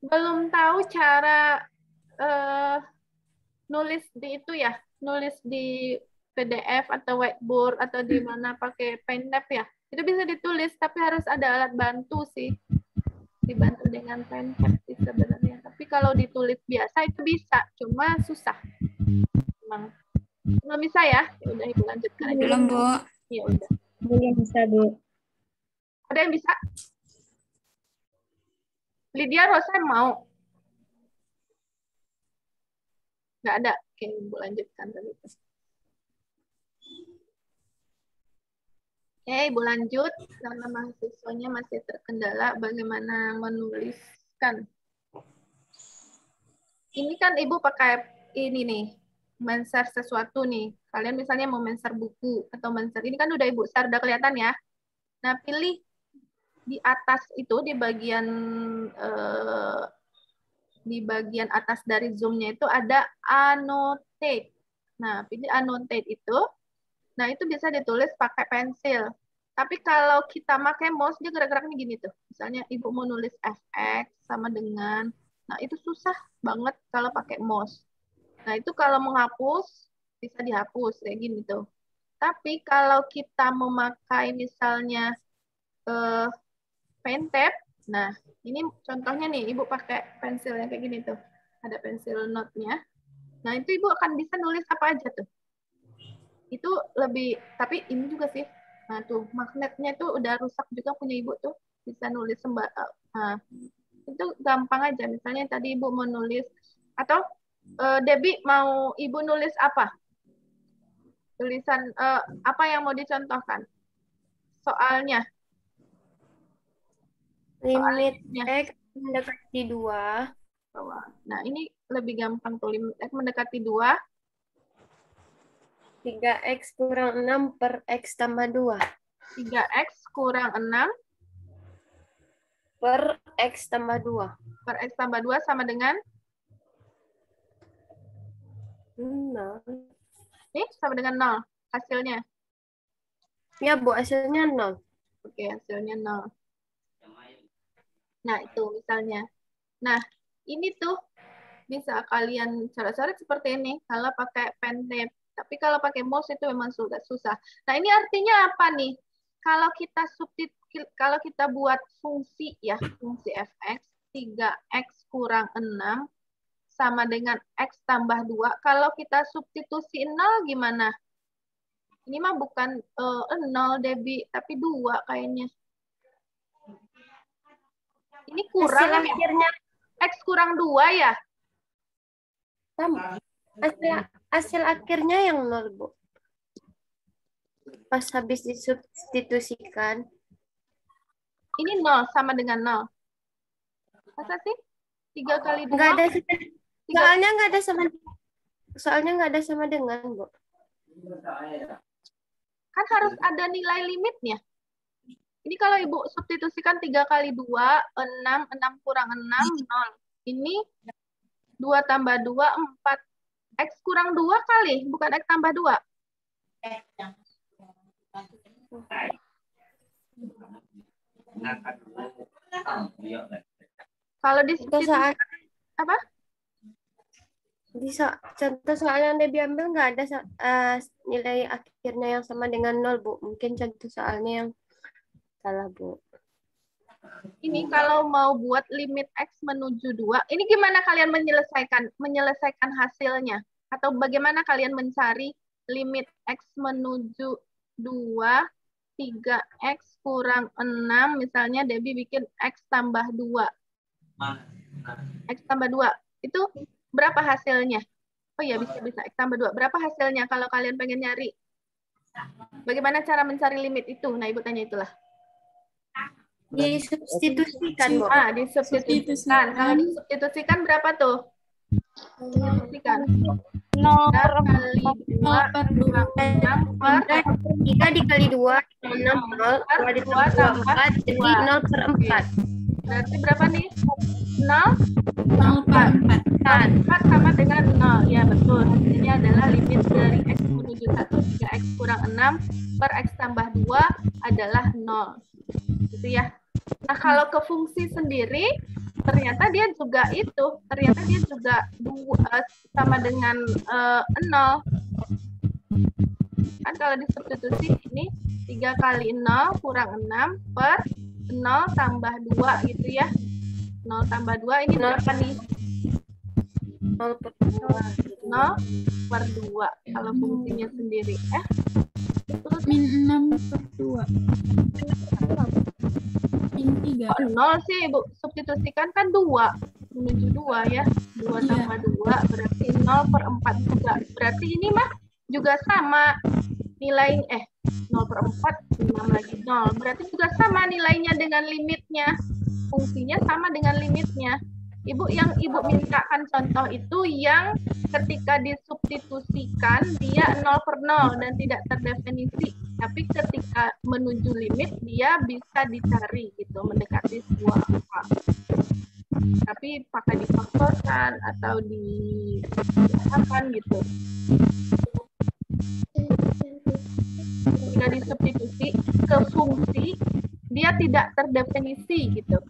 belum tahu cara eh, nulis di itu ya, nulis di PDF atau whiteboard atau di mana pakai pen tab ya. Itu bisa ditulis tapi harus ada alat bantu sih. Dibantu dengan pen tab sih sebenarnya. Tapi kalau ditulis biasa itu bisa, cuma susah. Emang belum bisa ya? Ya udah ibu lanjutkan aja. Belum, Bu. Ya udah. Belum bisa, Bu. Ada yang bisa? Lydia Rosan mau? Nggak ada. Oke, Ibu lanjutkan tadi. Oke, Ibu lanjut. Karena mahasiswanya masih terkendala bagaimana menuliskan. Ini kan Ibu pakai ini nih, men-share sesuatu nih. Kalian misalnya mau men-share buku atau men-share, ini kan udah Ibu share, udah kelihatan ya. Nah, pilih di atas itu di bagian eh, di bagian atas dari zoom-nya itu ada annotate. Nah, pilih annotate itu. Nah, itu bisa ditulis pakai pensil. Tapi kalau kita pakai mouse, dia gerak-geraknya gini tuh. Misalnya ibu mau nulis fx sama dengan, nah itu susah banget kalau pakai mouse. Nah, itu kalau menghapus, bisa dihapus kayak gini tuh. Tapi kalau kita memakai misalnya eh, pen tab, nah ini contohnya nih, ibu pakai pensil yang kayak gini tuh. Ada pensil note-nya. Nah, itu ibu akan bisa nulis apa aja tuh. Itu lebih, tapi ini juga sih. Nah, tuh magnetnya tuh udah rusak juga punya ibu tuh. Bisa nulis sembah. Nah, itu gampang aja. Misalnya tadi ibu mau nulis, atau uh, Debbie mau ibu nulis apa? Tulisan uh, apa yang mau dicontohkan? Soalnya. Limit X mendekati dua. Nah, ini lebih gampang tuh. Limit X mendekati 2. 3X kurang 6 per X tambah 2. 3X kurang 6 per X tambah 2. Per X tambah 2 sama dengan? 0. Nih, sama dengan 0 hasilnya. Ya, Bu, hasilnya 0. Oke, hasilnya 0. Nah, itu misalnya. Nah, ini tuh bisa kalian coret-coret seperti ini kalau pakai pen tab. Tapi kalau pakai mouse itu memang sudah susah. Nah, ini artinya apa nih? Kalau kita subtit kalau kita buat fungsi ya, fungsi fx 3x kurang 6 sama dengan x tambah 2. Kalau kita substitusi 0 gimana? Ini mah bukan uh, 0 Debbie, tapi 2 kayaknya. Ini kurang Hasil akhirnya X kurang 2 ya? Hasil, hasil akhirnya yang nol, Bu. Pas habis disubstitusikan. Ini nol sama dengan nol. Masa sih? Tiga kali dua? Nggak ada, soalnya nggak ada sama soalnya nggak ada sama dengan, Bu. Kan harus ada nilai limitnya. Ini kalau Ibu substitusikan 3 kali 2, 6, 6 kurang 6, 0. Ini 2 tambah 2, 4. X kurang 2 kali, bukan X tambah 2. Kalau di saat apa? Di so, contoh soal yang dia ambil nggak ada uh, nilai akhirnya yang sama dengan nol, Bu. Mungkin contoh soalnya yang salah, Bu. Ini kalau mau buat limit X menuju 2, ini gimana kalian menyelesaikan menyelesaikan hasilnya? Atau bagaimana kalian mencari limit X menuju 2, 3X kurang 6, misalnya Debbie bikin X tambah 2. X tambah 2, itu berapa hasilnya? Oh ya bisa bisa X tambah 2. Berapa hasilnya kalau kalian pengen nyari? Bagaimana cara mencari limit itu? Nah, Ibu tanya itulah disubstitusikan. Ah, disubstitusikan. Kalau disubstitusikan berapa tuh? Substitusikan. 0 per 4 per 2 per 3 dikali 2 6 0 2 ditambah 4 jadi 0 per 4 berarti berapa nih 0 0 per 4 4 sama dengan 0 ya betul hasilnya adalah limit dari x menuju 1 hingga x kurang 6 per x tambah 2 adalah 0 gitu ya Nah, kalau ke fungsi sendiri, ternyata dia juga itu, ternyata dia juga dua, sama dengan uh, nol. Kan kalau disubstitusi ini 3 kali 0 kurang 6 per 0 tambah 2 gitu ya. 0 tambah 2 ini berapa nih? 0 per 2. 0 per 2 kalau fungsinya sendiri. Eh? Terus min 6 per 2. Kok nol sih Ibu? Substitusikan kan dua menuju dua ya. Dua yeah. tambah dua berarti nol per empat juga. Berarti ini mah juga sama nilai eh nol per empat enam lagi nol. Berarti juga sama nilainya dengan limitnya. Fungsinya sama dengan limitnya. Ibu yang Ibu mintakan contoh itu yang ketika disubstitusikan dia 0 per 0 dan tidak terdefinisi. Tapi ketika menuju limit dia bisa dicari gitu, mendekati sebuah angka. Tapi pakai difaktorkan atau di gitu. ketika disubstitusi ke fungsi dia tidak terdefinisi gitu.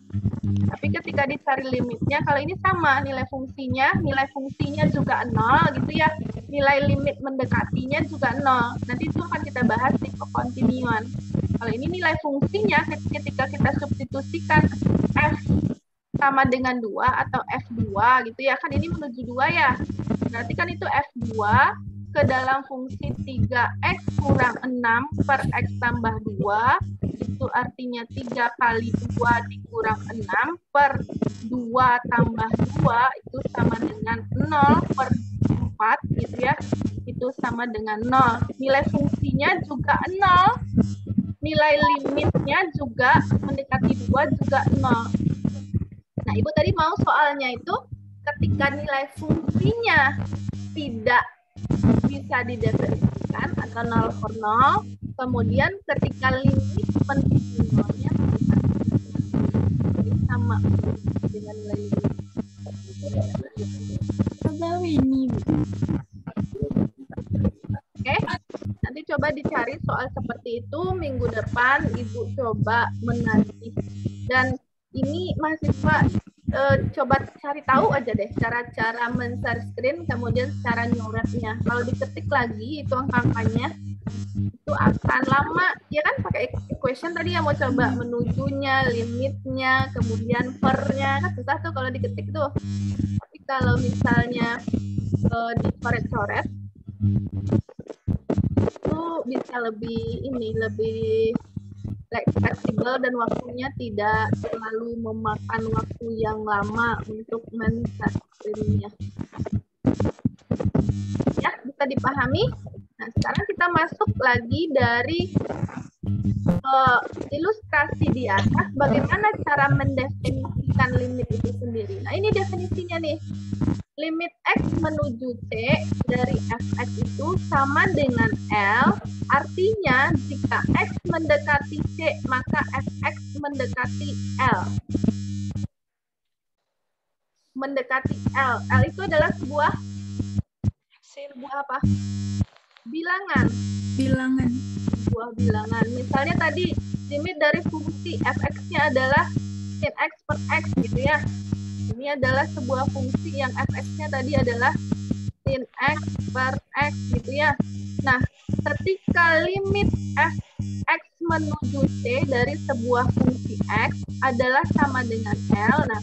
Tapi ketika dicari limitnya, kalau ini sama nilai fungsinya, nilai fungsinya juga nol gitu ya, nilai limit mendekatinya juga nol. Nanti itu akan kita bahas di kekontinuan. Kalau ini nilai fungsinya ketika kita substitusikan f sama dengan 2 atau f2 gitu ya, kan ini menuju 2 ya. Berarti kan itu f2 ke dalam fungsi 3x kurang 6 per x tambah 2 itu artinya 3 kali 2 dikurang 6 per 2 tambah 2 itu sama dengan 0 per 4 gitu ya. Itu sama dengan 0 nilai fungsinya juga 0 nilai limitnya juga mendekati 2 juga 0 nah ibu tadi mau soalnya itu ketika nilai fungsinya tidak bisa didefinisikan atau 0 per 0 kemudian ketika limit menuju nolnya sama dengan nilai limit. Oke, nanti coba dicari soal seperti itu. Minggu depan Ibu coba menanti. Dan ini mahasiswa uh, coba cari tahu aja deh cara-cara men-share screen kemudian cara nyoretnya. Kalau diketik lagi itu angka-angkanya itu akan lama ya kan pakai equation tadi yang mau coba menujunya, limitnya, kemudian per-nya kan susah tuh kalau diketik tuh. Tapi kalau misalnya uh, dicoret-coret itu bisa lebih ini lebih fleksibel dan waktunya tidak terlalu memakan waktu yang lama untuk men-screennya. Ya, bisa dipahami? Nah, sekarang kita masuk lagi dari uh, ilustrasi di atas bagaimana cara mendefinisikan limit itu sendiri. Nah, ini definisinya nih limit X menuju C dari Fx itu sama dengan L, artinya jika X mendekati C, maka Fx mendekati L. Mendekati L. L itu adalah sebuah sebuah apa? Bilangan. Bilangan. Sebuah bilangan. Misalnya tadi limit dari fungsi Fx-nya adalah sin X per X gitu ya ini adalah sebuah fungsi yang fx-nya tadi adalah sin x per x gitu ya. Nah, ketika limit fx menuju c dari sebuah fungsi x adalah sama dengan L. Nah,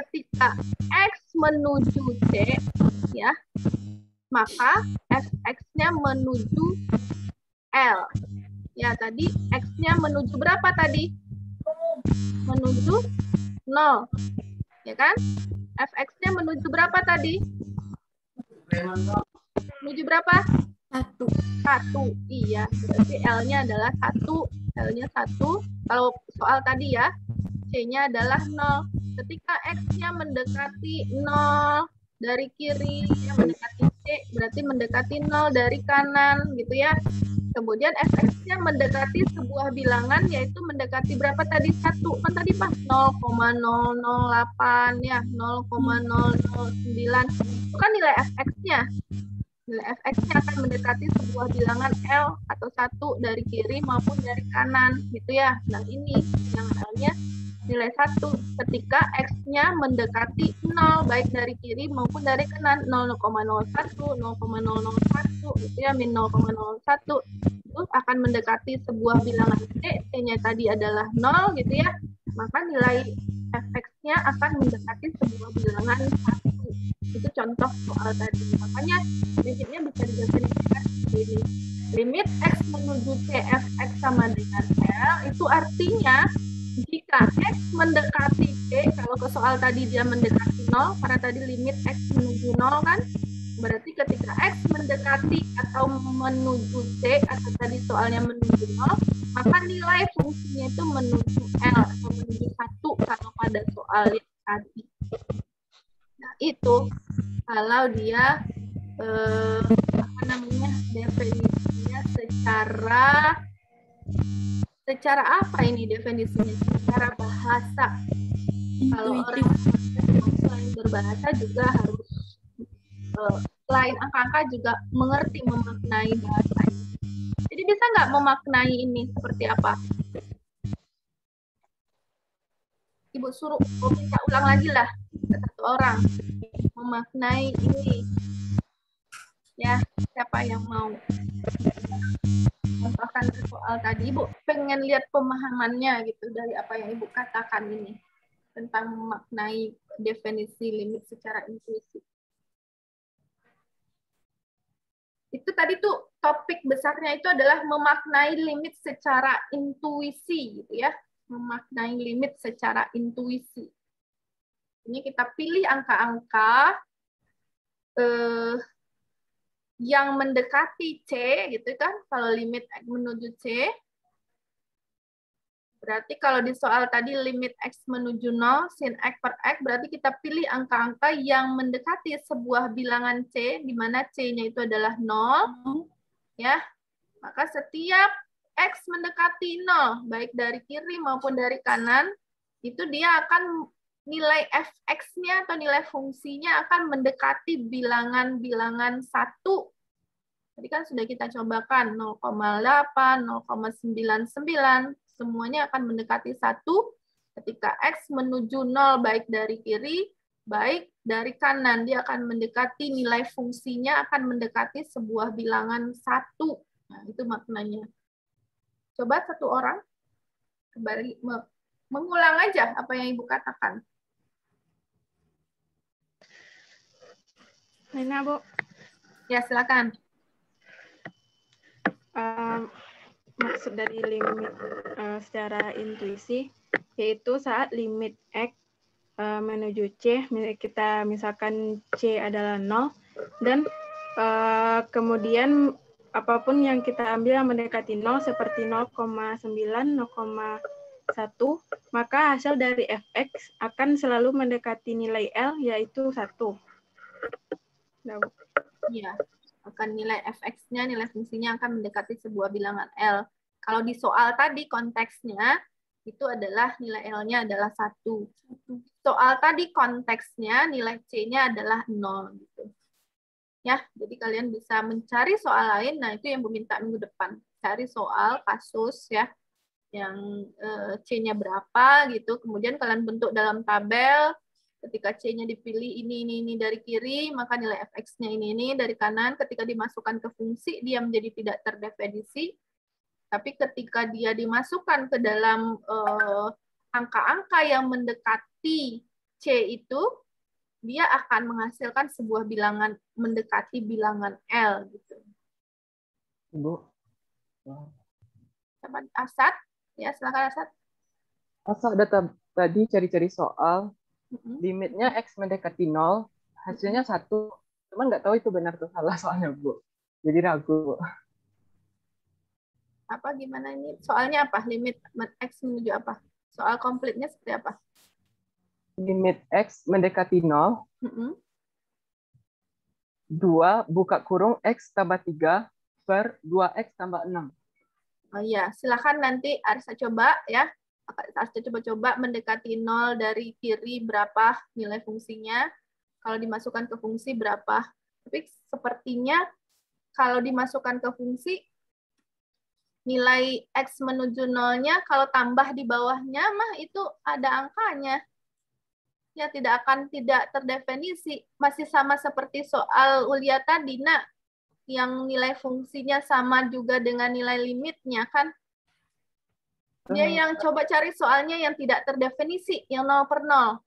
ketika x menuju c ya, maka fx-nya menuju L. Ya, tadi x-nya menuju berapa tadi? Menuju 0 ya kan? Fx-nya menuju berapa tadi? Menuju berapa? Satu. Satu, iya. Berarti L-nya adalah satu. L-nya satu. Kalau soal tadi ya, C-nya adalah nol. Ketika X-nya mendekati nol dari kiri, yang mendekati C, berarti mendekati nol dari kanan, gitu ya. Kemudian fx-nya mendekati sebuah bilangan yaitu mendekati berapa tadi? Satu. Kan tadi pas 0,008 ya, 0,009. Itu kan nilai fx-nya. Nilai fx-nya akan mendekati sebuah bilangan L atau satu dari kiri maupun dari kanan gitu ya. Nah ini yang L-nya nilai satu ketika X-nya mendekati 0 baik dari kiri maupun dari kanan 0,01, 0,001 itu ya min 0,01 itu akan mendekati sebuah bilangan C, C-nya tadi adalah 0 gitu ya maka nilai fx-nya akan mendekati sebuah bilangan 1 itu contoh soal tadi. Makanya limitnya bisa didefinisikan seperti ini limit x menuju c fx sama dengan L itu artinya jika X mendekati C, kalau ke soal tadi dia mendekati 0, karena tadi limit X menuju 0 kan, berarti ketika X mendekati atau menuju C, atau tadi soalnya menuju 0, maka nilai fungsinya itu menuju L, atau menuju 1 kalau pada soal yang tadi. Nah, itu kalau dia eh, apa namanya definisinya secara secara apa ini definisinya? Secara bahasa. Kalau orang selain berbahasa juga harus uh, selain angka-angka juga mengerti memaknai bahasa ini. Jadi bisa nggak memaknai ini seperti apa? Ibu suruh oh, minta ulang lagi lah satu orang memaknai ini. Ya, siapa yang mau contohkan soal tadi, Ibu pengen lihat pemahamannya gitu dari apa yang Ibu katakan ini tentang memaknai definisi limit secara intuisi. Itu tadi tuh topik besarnya itu adalah memaknai limit secara intuisi gitu ya. Memaknai limit secara intuisi. Ini kita pilih angka-angka eh, yang mendekati C gitu kan? Kalau limit X menuju C berarti kalau di soal tadi limit X menuju 0 sin X per X berarti kita pilih angka-angka yang mendekati sebuah bilangan C di mana C-nya itu adalah 0 ya. Maka setiap X mendekati 0 baik dari kiri maupun dari kanan itu dia akan nilai fx-nya atau nilai fungsinya akan mendekati bilangan-bilangan satu. Tadi kan sudah kita cobakan 0,8, 0,99, semuanya akan mendekati satu ketika x menuju 0 baik dari kiri, baik dari kanan. Dia akan mendekati nilai fungsinya akan mendekati sebuah bilangan satu. Nah, itu maknanya. Coba satu orang kembali mengulang aja apa yang Ibu katakan. Nina, Bu. Ya, silakan. Um, maksud dari limit uh, secara intuisi yaitu saat limit X uh, menuju C, kita misalkan C adalah 0, dan uh, kemudian apa pun yang kita ambil yang mendekati 0 seperti 0,9, 0,1, maka hasil dari fx akan selalu mendekati nilai L yaitu 1. Iya, akan nilai fx-nya, nilai fungsinya akan mendekati sebuah bilangan L. Kalau di soal tadi konteksnya, itu adalah nilai L-nya adalah satu. Soal tadi konteksnya nilai C-nya adalah 0. Gitu. Ya, jadi kalian bisa mencari soal lain. Nah, itu yang Bu minta minggu depan. Cari soal kasus ya, yang eh, C-nya berapa gitu. Kemudian kalian bentuk dalam tabel, Ketika C-nya dipilih ini, ini, ini dari kiri, maka nilai fx-nya ini, ini dari kanan. Ketika dimasukkan ke fungsi, dia menjadi tidak terdefinisi. Tapi ketika dia dimasukkan ke dalam eh, angka-angka uh, yang mendekati C itu, dia akan menghasilkan sebuah bilangan mendekati bilangan L. Gitu. Ibu. Asad, ya silakan Asad. Asal data tadi cari-cari soal limitnya x mendekati nol hasilnya satu. Cuman nggak tahu itu benar atau salah soalnya bu. Jadi ragu. Bu. apa gimana ini? Soalnya apa? Limit x menuju apa? Soal komplitnya seperti apa? Limit x mendekati nol. Dua buka kurung x tambah tiga per dua x tambah enam. Oh iya silahkan nanti Arsa coba ya Asta coba-coba mendekati nol dari kiri berapa nilai fungsinya. Kalau dimasukkan ke fungsi berapa. Tapi sepertinya kalau dimasukkan ke fungsi, nilai X menuju nolnya, kalau tambah di bawahnya mah itu ada angkanya. Ya tidak akan tidak terdefinisi. Masih sama seperti soal ulia tadi, nak. Yang nilai fungsinya sama juga dengan nilai limitnya, kan? Dia yang coba cari soalnya yang tidak terdefinisi, yang 0 per 0.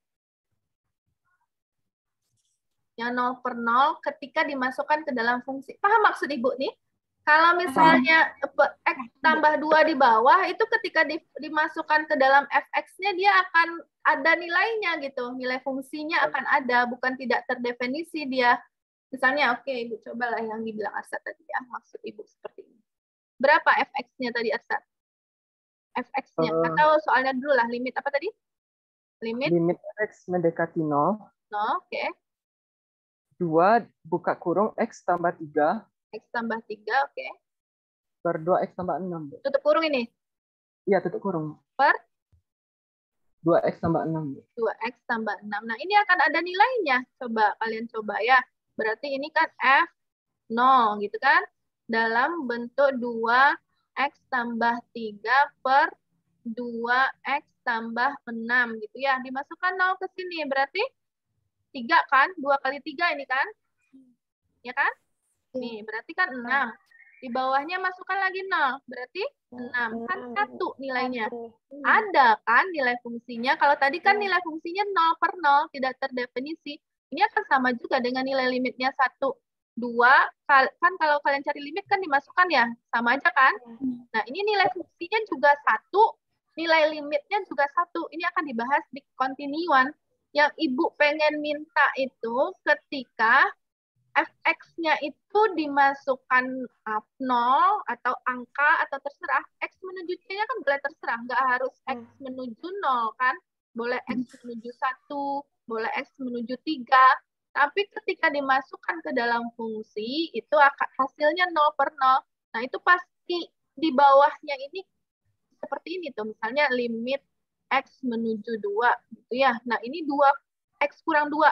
Yang 0 per 0 ketika dimasukkan ke dalam fungsi. Paham maksud Ibu nih? Kalau misalnya X tambah 2 di bawah, itu ketika dimasukkan ke dalam fx-nya, dia akan ada nilainya gitu. Nilai fungsinya akan ada, bukan tidak terdefinisi dia. Misalnya, oke, okay, Ibu cobalah yang dibilang Arsat tadi ya, maksud Ibu seperti ini. Berapa fx-nya tadi Arsat? Fx-nya. Uh, Atau soalnya dulu lah, limit apa tadi? Limit? Limit x mendekati 0. 0, oke. Okay. 2 buka kurung x tambah 3. X tambah 3, oke. Okay. Per 2x tambah 6. Tutup kurung ini? Iya, tutup kurung. Per? 2x tambah 6. 2x tambah 6. Nah, ini akan ada nilainya. Coba kalian coba ya. Berarti ini kan F 0 gitu kan. Dalam bentuk 2 X tambah 3 per 2X tambah 6 gitu ya. Dimasukkan 0 ke sini. Berarti 3 kan? 2 kali 3 ini kan? Ya kan? Nih, berarti kan 6. Di bawahnya masukkan lagi 0. Berarti 6. Kan 1 nilainya. Ada kan nilai fungsinya. Kalau tadi kan nilai fungsinya 0 per 0. Tidak terdefinisi. Ini akan sama juga dengan nilai limitnya 1. 2. Kan kalau kalian cari limit kan dimasukkan ya. Sama aja kan? Nah, ini nilai fungsinya juga 1. Nilai limitnya juga 1. Ini akan dibahas di kontinuan. Yang Ibu pengen minta itu ketika fx-nya itu dimasukkan 0 atau angka atau terserah. X menuju C-nya kan boleh terserah, nggak harus X menuju 0 kan. Boleh X menuju 1, boleh X menuju 3. Tapi ketika dimasukkan ke dalam fungsi, itu hasilnya 0 per 0. Nah, itu pasti di bawahnya ini seperti ini tuh. Misalnya limit X menuju 2 gitu ya. Nah, ini 2 X kurang 2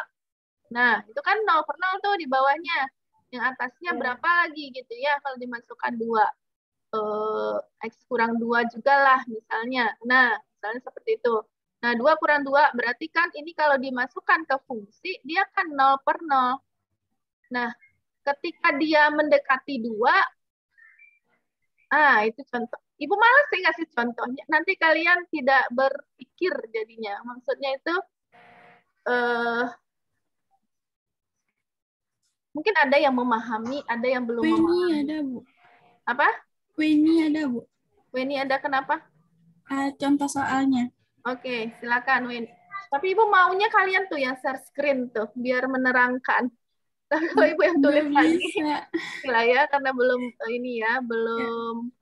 Nah, itu kan 0 per 0 tuh di bawahnya. Yang atasnya yeah. berapa lagi gitu ya kalau dimasukkan 2. Eh, X kurang 2 juga lah misalnya. Nah, misalnya seperti itu. Nah, 2 kurang 2 berarti kan ini kalau dimasukkan ke fungsi, dia kan 0 per 0. Nah, ketika dia mendekati 2, ah itu contoh. Ibu malas sih ngasih contohnya. Nanti kalian tidak berpikir jadinya. Maksudnya itu, eh, Mungkin ada yang memahami, ada yang belum Weni memahami. ada, Bu. Apa? Weni ada, Bu. Weni ada kenapa? Uh, contoh soalnya. Oke, silakan Weni. Tapi Ibu maunya kalian tuh yang share screen tuh, biar menerangkan. Tapi kalau Ibu yang tulis lagi, lah ya, karena belum eh, ini ya, belum ya.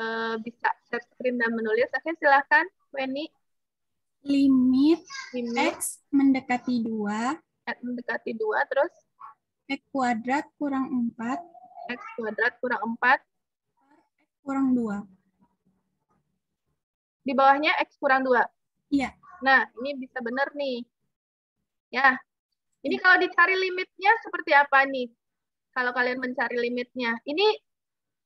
Uh, bisa share screen dan menulis. Oke, silakan Weni. Limit, Limit X mendekati 2. X mendekati 2, terus? X kuadrat kurang 4. X kuadrat kurang 4. X kurang 2. Di bawahnya X kurang 2? Iya. Nah, ini bisa benar nih. Ya. Ini kalau dicari limitnya seperti apa nih? Kalau kalian mencari limitnya. Ini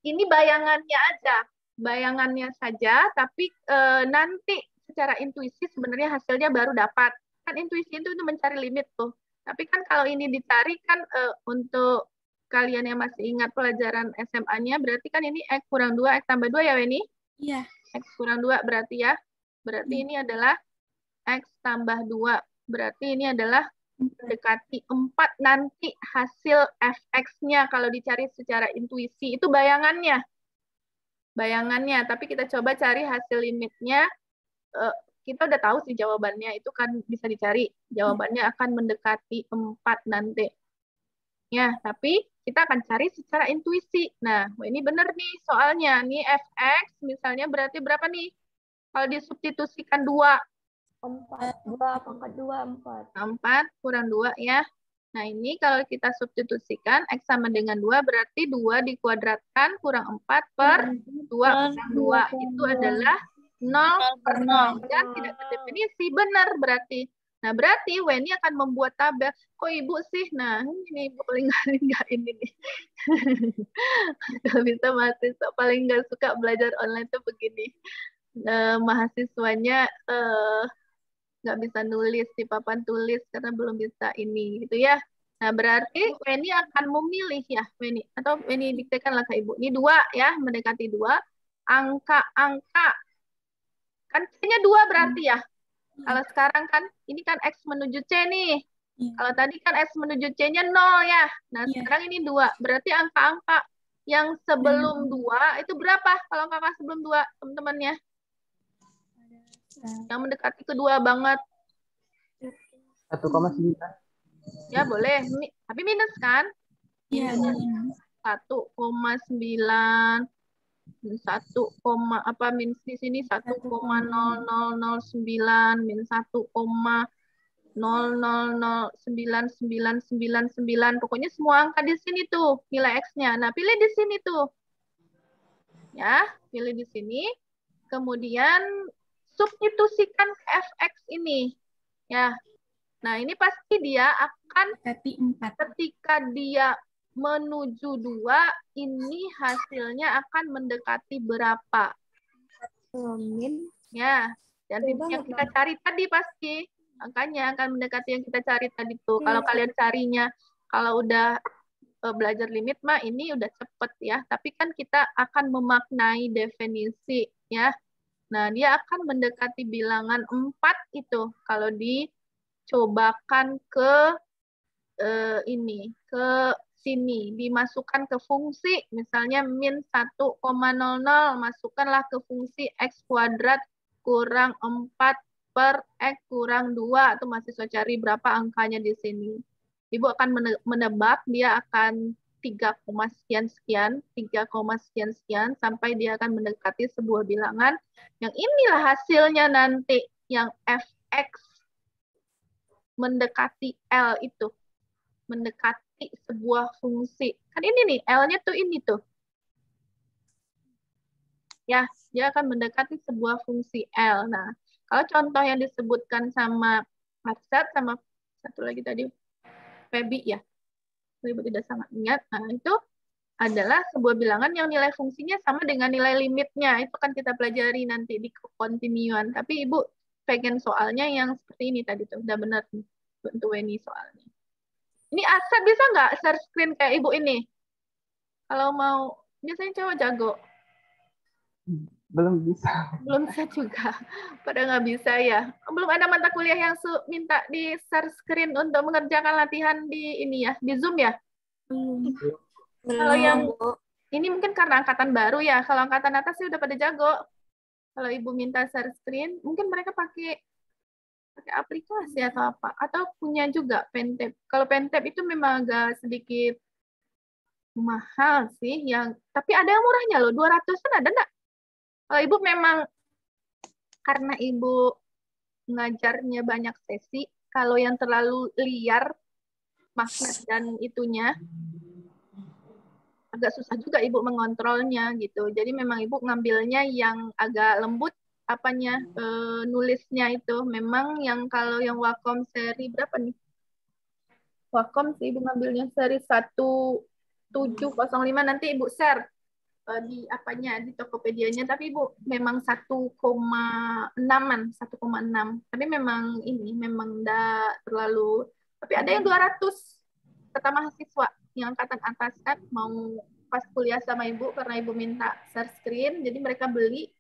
ini bayangannya aja. Bayangannya saja, tapi e, nanti secara intuisi sebenarnya hasilnya baru dapat. Kan intuisi itu, itu mencari limit tuh. Tapi kan kalau ini dicari kan uh, untuk kalian yang masih ingat pelajaran SMA-nya, berarti kan ini X kurang 2, X tambah 2 ya, Weni? Iya. X kurang 2 berarti ya. Berarti hmm. ini adalah X tambah 2. Berarti ini adalah mendekati 4 nanti hasil fx-nya kalau dicari secara intuisi. Itu bayangannya. Bayangannya. Tapi kita coba cari hasil limitnya. Uh, kita udah tahu sih jawabannya itu kan bisa dicari. Jawabannya akan mendekati 4 nanti. Ya, tapi kita akan cari secara intuisi. Nah, ini benar nih soalnya. Nih fx misalnya berarti berapa nih? Kalau disubstitusikan 2. 4. 2 pangkat 2, 4. 4 kurang 2 ya. Nah, ini kalau kita substitusikan, X sama dengan 2, berarti 2 dikuadratkan kurang 4 per 2 kurang 2. Itu adalah 0 per 0 dan tidak terdefinisi benar berarti. Nah, berarti Weni akan membuat tabel. Kok Ibu sih? Nah, ini Ibu paling nggak ini nih. Kalau bisa mahasiswa paling nggak suka belajar online tuh begini. Nah, mahasiswanya eh, nggak bisa nulis di papan tulis karena belum bisa ini gitu ya. Nah, berarti Weni akan memilih ya, Weni. Atau Weni diktekanlah ke Ibu. Ini dua ya, mendekati dua. Angka-angka Kan C-nya dua berarti ya. Hmm. Kalau sekarang kan ini kan X menuju C nih. Yeah. Kalau tadi kan X menuju C-nya nol ya. Nah, yeah. sekarang ini dua. Berarti angka-angka yang sebelum hmm. dua itu berapa kalau kakak sebelum dua teman-temannya? Yang mendekati kedua banget. 1,9. Ya boleh, tapi minus kan? Iya, minus. 1,9 satu koma apa minus di sini satu koma nol nol nol sembilan minus satu koma nol nol nol sembilan sembilan sembilan sembilan pokoknya semua angka di sini tuh nilai x-nya nah pilih di sini tuh ya pilih di sini kemudian substitusikan ke fx ini ya nah ini pasti dia akan ketika dia menuju dua ini hasilnya akan mendekati berapa? Min. Ya, dan yang kita cari tadi pasti angkanya akan mendekati yang kita cari tadi tuh. Kalau Iya. kalian carinya kalau udah eh, belajar limit mah ini udah cepet ya. Tapi kan kita akan memaknai definisi ya. Nah, dia akan mendekati bilangan 4 itu kalau dicobakan ke eh, ini, ke sini, dimasukkan ke fungsi, misalnya min 1,00, masukkanlah ke fungsi x kuadrat kurang 4 per x kurang 2, itu mahasiswa cari berapa angkanya di sini. Ibu akan mene- menebak, dia akan 3, sekian sekian, 3, sekian sekian, sampai dia akan mendekati sebuah bilangan, yang inilah hasilnya nanti, yang fx mendekati L itu. Mendekati sebuah fungsi. Kan ini nih, L-nya tuh ini tuh. Ya, dia akan mendekati sebuah fungsi L. Nah, kalau contoh yang disebutkan sama Marsat, sama satu lagi tadi, Febi ya. Ibu tidak sangat ingat. Nah, itu adalah sebuah bilangan yang nilai fungsinya sama dengan nilai limitnya. Itu kan kita pelajari nanti di kontinuan. Tapi Ibu pengen soalnya yang seperti ini tadi tuh. Udah benar untuk Weni soalnya. Ini Asad bisa nggak share screen kayak Ibu ini? Kalau mau, biasanya cowok jago. Belum bisa. Belum bisa juga. Pada nggak bisa ya. Belum ada mata kuliah yang su minta di share screen untuk mengerjakan latihan di ini ya, di Zoom ya? Kalau yang ini mungkin karena angkatan baru ya. Kalau angkatan atas sih udah pada jago. Kalau ibu minta share screen, mungkin mereka pakai pakai aplikasi atau apa atau punya juga pentap. Kalau pentap itu memang agak sedikit mahal sih yang tapi ada yang murahnya loh 200 kan ada enggak? Kalau ibu memang karena ibu ngajarnya banyak sesi, kalau yang terlalu liar magnet dan itunya agak susah juga ibu mengontrolnya gitu. Jadi memang ibu ngambilnya yang agak lembut apanya eh, nulisnya itu. Memang yang kalau yang Wacom seri berapa nih? Wacom sih ibu ngambilnya seri 1705 nanti ibu share eh, di apanya di Tokopedia-nya. Tapi ibu memang 1,6-an, 1,6. Tapi memang ini memang enggak terlalu. Tapi ada yang 200 kata mahasiswa yang angkatan atas kan mau pas kuliah sama ibu karena ibu minta share screen. Jadi mereka beli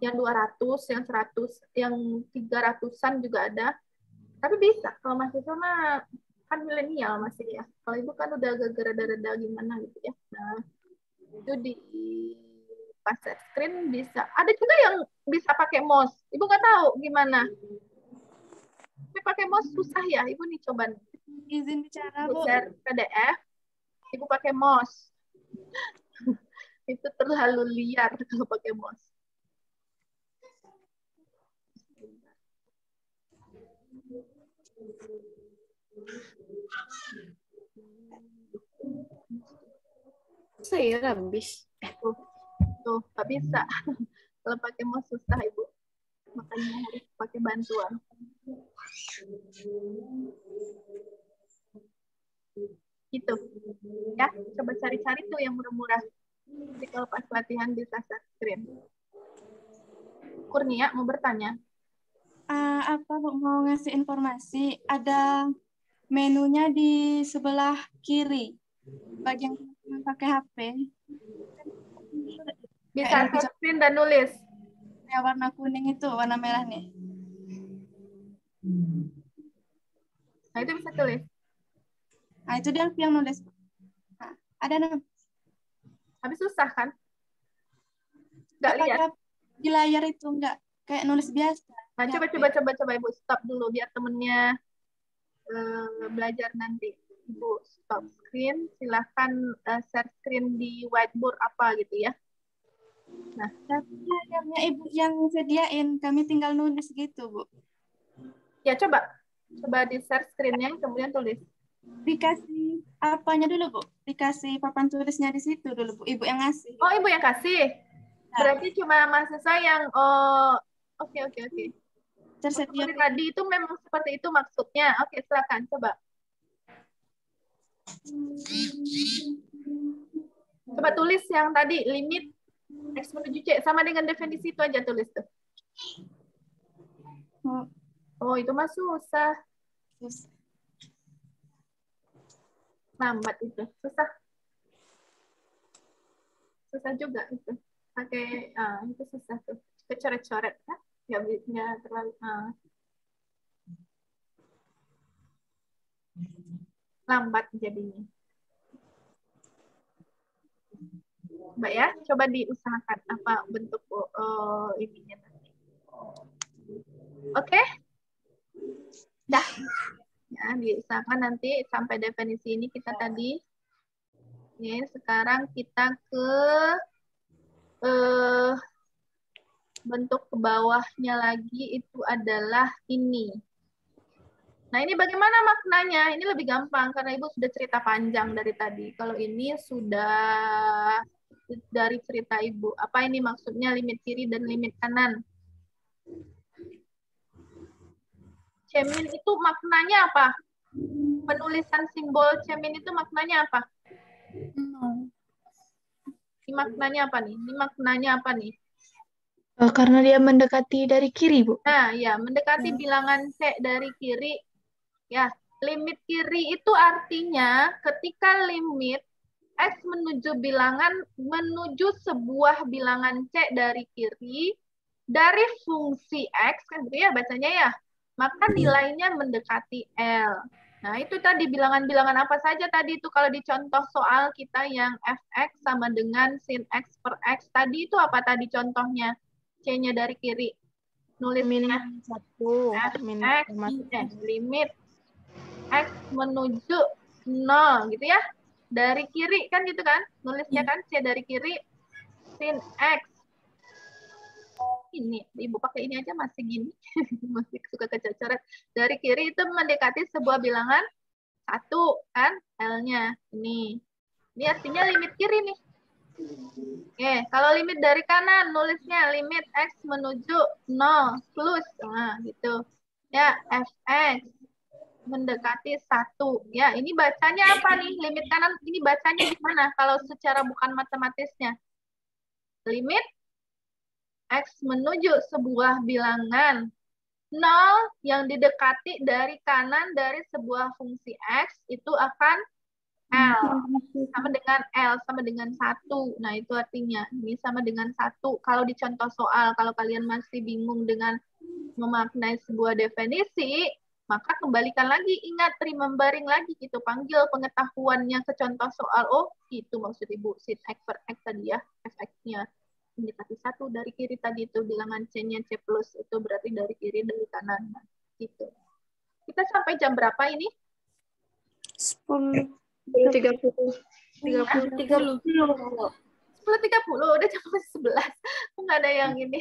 yang 200 yang 100 yang 300-an juga ada. Tapi bisa kalau mahasiswa mah kan milenial masih ya. Kalau ibu kan udah agak rada-rada gimana gitu ya. Nah itu di pas screen bisa. Ada juga yang bisa pakai mouse. Ibu nggak tahu gimana. Tapi pakai mouse susah ya ibu nih coba nih. Izin bicara, Bu. PDF ibu pakai mouse. Itu terlalu liar kalau pakai mouse Saya habis. tuh tuh nggak bisa kalau pakai mouse susah ibu makanya harus pakai bantuan gitu ya coba cari-cari tuh yang murah-murah Nanti kalau pas latihan bisa screen Kurnia mau bertanya Ah, apa mau ngasih informasi? Ada menunya di sebelah kiri. Bagian pakai HP. bisa Kayak share screen dan nulis yang warna kuning itu, warna merah nih. nah itu bisa tulis Nah, itu dia yang nulis. Nah, ada nama. tapi susah kan nggak Pakai lihat Di layar itu enggak kayak nulis biasa. Nah, coba coba coba coba Ibu stop dulu biar temennya eh, belajar nanti. Ibu stop screen, silahkan eh, share screen di whiteboard apa gitu ya. Nah, Tapi layarnya ibu yang sediain, kami tinggal nulis gitu, Bu. ya coba coba di share screen-nya kemudian tulis. Dikasih apanya dulu, Bu? Dikasih papan tulisnya di situ dulu, Bu. Ibu yang ngasih. Oh, Ibu yang kasih. Berarti cuma mahasiswa yang oh oke oke oke. Tersedia. Seperti tadi itu memang seperti itu maksudnya. Oke, silakan coba. Coba tulis yang tadi limit X menuju C sama dengan definisi itu aja tulis tuh. Oh, itu mah susah. Lambat itu, susah. Susah juga itu. Pakai ah, itu susah tuh. Kecoret-coret kan? Nggak, nggak terlalu. ah. Lambat jadinya. Mbak ya, coba diusahakan apa bentuk uh, ininya. Oke? Dah. Ya, diusahakan nanti sampai definisi ini kita tadi. Oke, sekarang kita ke eh bentuk ke bawahnya lagi itu adalah ini. Nah, ini bagaimana maknanya? Ini lebih gampang karena Ibu sudah cerita panjang dari tadi. Kalau ini sudah dari cerita Ibu. Apa ini maksudnya limit kiri dan limit kanan? Cemin itu maknanya apa? Penulisan simbol cemin itu maknanya apa? Ini maknanya apa nih? Ini maknanya apa nih? Eh, karena dia mendekati dari kiri, Bu. Nah, ya, mendekati bilangan C dari kiri. Ya, limit kiri itu artinya ketika limit X menuju bilangan menuju sebuah bilangan C dari kiri dari fungsi X kan gitu ya bacanya ya. Maka nilainya mendekati L. Nah, itu tadi bilangan-bilangan apa saja tadi itu kalau di contoh soal kita yang fx sama dengan sin x per x tadi itu apa tadi contohnya? C-nya dari kiri. Nulisnya Satu. F Min- x eh, limit x menuju 0 gitu ya. Dari kiri kan gitu kan? Nulisnya kan C dari kiri sin x. Ini, Ibu pakai ini aja masih gini. masih suka kecocoran. Dari kiri itu mendekati sebuah bilangan satu kan L-nya. Ini. Ini artinya limit kiri nih. Oke, kalau limit dari kanan nulisnya limit x menuju 0 plus. Nah, gitu. Ya, fx mendekati satu. Ya, ini bacanya apa nih? Limit kanan ini bacanya di mana? Kalau secara bukan matematisnya. Limit x menuju sebuah bilangan 0 yang didekati dari kanan dari sebuah fungsi x itu akan L sama dengan L sama dengan satu. Nah itu artinya ini sama dengan satu. Kalau di contoh soal, kalau kalian masih bingung dengan memaknai sebuah definisi, maka kembalikan lagi, ingat remembering lagi gitu, panggil pengetahuannya ke contoh soal. Oh itu maksud ibu sin x per x tadi ya, fx-nya mendekati satu dari kiri tadi itu bilangan c-nya c plus itu berarti dari kiri dari kanan. Nah, gitu. Kita sampai jam berapa ini? 10. 30. 30. 30. 10.30. Udah jam masih 11. Nggak ada yang ini.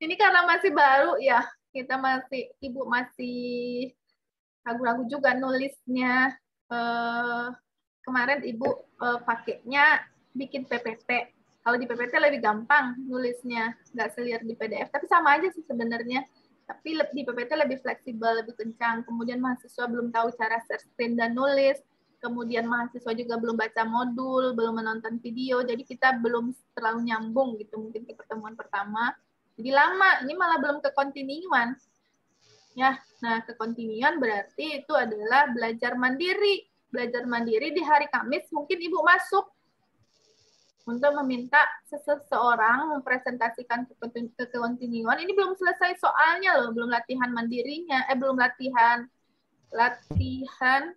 Ini karena masih baru ya. Kita masih, Ibu masih ragu-ragu juga nulisnya. Eh, kemarin Ibu eh, pakainya bikin PPT. Kalau di PPT lebih gampang nulisnya. Nggak seliar di PDF. Tapi sama aja sih sebenarnya. Tapi di PPT lebih fleksibel, lebih kencang. Kemudian mahasiswa belum tahu cara share screen dan nulis kemudian mahasiswa juga belum baca modul, belum menonton video, jadi kita belum terlalu nyambung gitu mungkin ke pertemuan pertama. Jadi lama, ini malah belum ke kontinuan. Ya, nah ke kontinuan berarti itu adalah belajar mandiri. Belajar mandiri di hari Kamis mungkin Ibu masuk untuk meminta seseorang mempresentasikan ke kontinuan. Ini belum selesai soalnya loh, belum latihan mandirinya, eh belum latihan latihan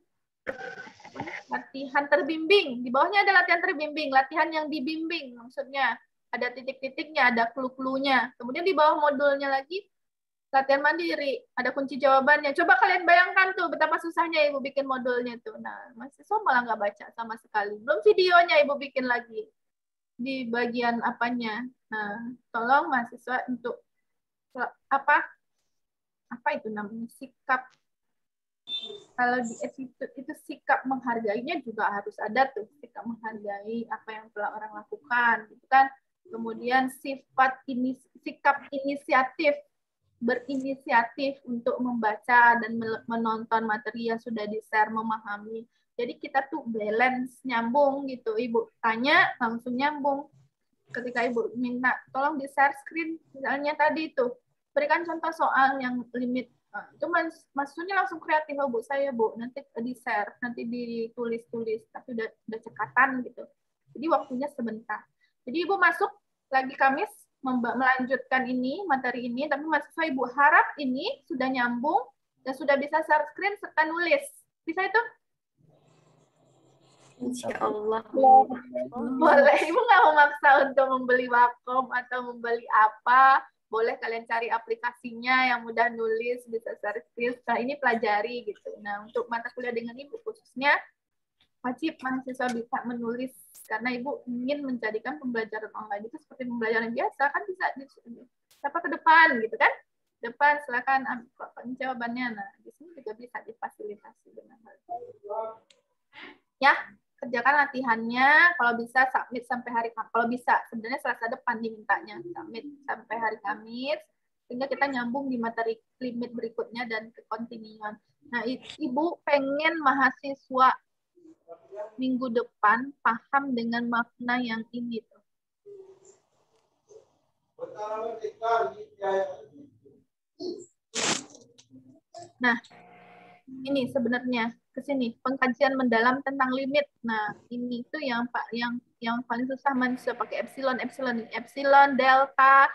latihan terbimbing. Di bawahnya ada latihan terbimbing, latihan yang dibimbing maksudnya. Ada titik-titiknya, ada clue-cluenya. Kemudian di bawah modulnya lagi latihan mandiri, ada kunci jawabannya. Coba kalian bayangkan tuh betapa susahnya Ibu bikin modulnya tuh. Nah, mahasiswa malah nggak baca sama sekali. Belum videonya Ibu bikin lagi di bagian apanya. Nah, tolong mahasiswa untuk apa? Apa itu namanya? Sikap kalau di attitude itu sikap menghargainya juga harus ada tuh sikap menghargai apa yang telah orang lakukan gitu kan kemudian sifat ini sikap inisiatif berinisiatif untuk membaca dan menonton materi yang sudah di share memahami Jadi kita tuh balance, nyambung gitu. Ibu tanya, langsung nyambung. Ketika Ibu minta, tolong di-share screen, misalnya tadi itu, berikan contoh soal yang limit. Itu mas, maksudnya langsung kreatif, oh, Bu. Saya, Bu, nanti di-share, nanti ditulis-tulis, tapi udah, udah cekatan gitu. Jadi waktunya sebentar. Jadi Ibu masuk lagi Kamis, melanjutkan ini, materi ini, tapi mahasiswa Ibu harap ini sudah nyambung dan sudah bisa share screen serta nulis. Bisa itu? Insya Allah. Boleh. Ibu nggak mau maksa untuk membeli Wacom atau membeli apa. Boleh kalian cari aplikasinya yang mudah nulis, bisa share screen. Nah, ini pelajari gitu. Nah, untuk mata kuliah dengan Ibu khususnya, wajib mahasiswa bisa menulis karena ibu ingin menjadikan pembelajaran online itu seperti pembelajaran biasa kan bisa siapa ke depan gitu kan? Depan silakan jawabannya? Nah di sini juga bisa difasilitasi dengan hal ya kerjakan latihannya kalau bisa submit sampai hari kalau bisa sebenarnya selasa depan dimintanya submit sampai hari Kamis sehingga kita nyambung di materi limit berikutnya dan ke kontinuan nah ibu pengen mahasiswa minggu depan paham dengan makna yang ini tuh. Nah, ini sebenarnya ke sini pengkajian mendalam tentang limit. Nah, ini tuh yang Pak yang yang paling susah manusia pakai epsilon, epsilon, epsilon, delta,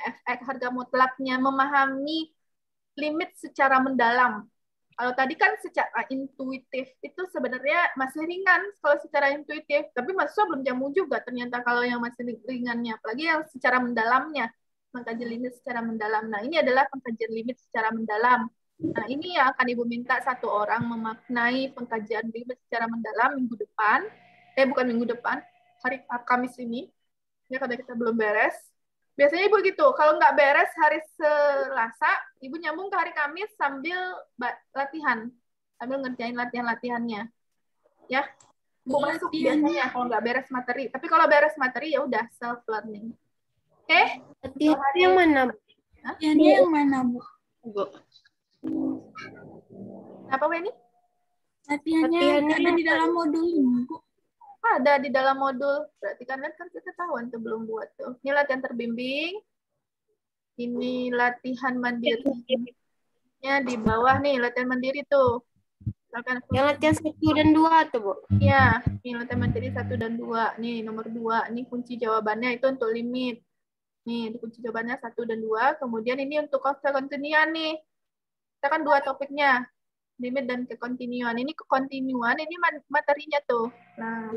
fx harga mutlaknya memahami limit secara mendalam. Kalau tadi kan secara intuitif itu sebenarnya masih ringan kalau secara intuitif, tapi mahasiswa belum jamu juga ternyata kalau yang masih ringannya, apalagi yang secara mendalamnya, mengkaji limit secara mendalam. Nah, ini adalah pengkajian limit secara mendalam. Nah, ini yang akan Ibu minta satu orang memaknai pengkajian limit secara mendalam minggu depan. Eh, bukan minggu depan, hari Kamis ini. Ya, karena kita belum beres. Biasanya Ibu gitu, kalau nggak beres hari Selasa, Ibu nyambung ke hari Kamis sambil latihan. Sambil ngerjain latihan-latihannya. Ya, Ibu masuk biasanya kalau nggak beres materi. Tapi kalau beres materi, ya udah self-learning. Oke? Okay? Latihan yang mana, Bu? Latihannya yang mana, Bu? Bu. Apa, Weni? Latihannya, Latihannya ada di dalam modul ini, Bu ada di dalam modul. Berarti kan kan kita ketahuan tuh belum buat tuh. Ini latihan terbimbing. Ini latihan mandiri. Ya di bawah nih latihan mandiri tuh. Misalkan yang latihan satu dan dua tuh bu. Iya, ini latihan mandiri satu dan dua. Nih nomor dua. Ini kunci jawabannya itu untuk limit. Nih kunci jawabannya satu dan dua. Kemudian ini untuk kontinian nih. Kita kan dua topiknya limit dan kekontinuan. Ini kekontinuan, ini materinya tuh. Nah,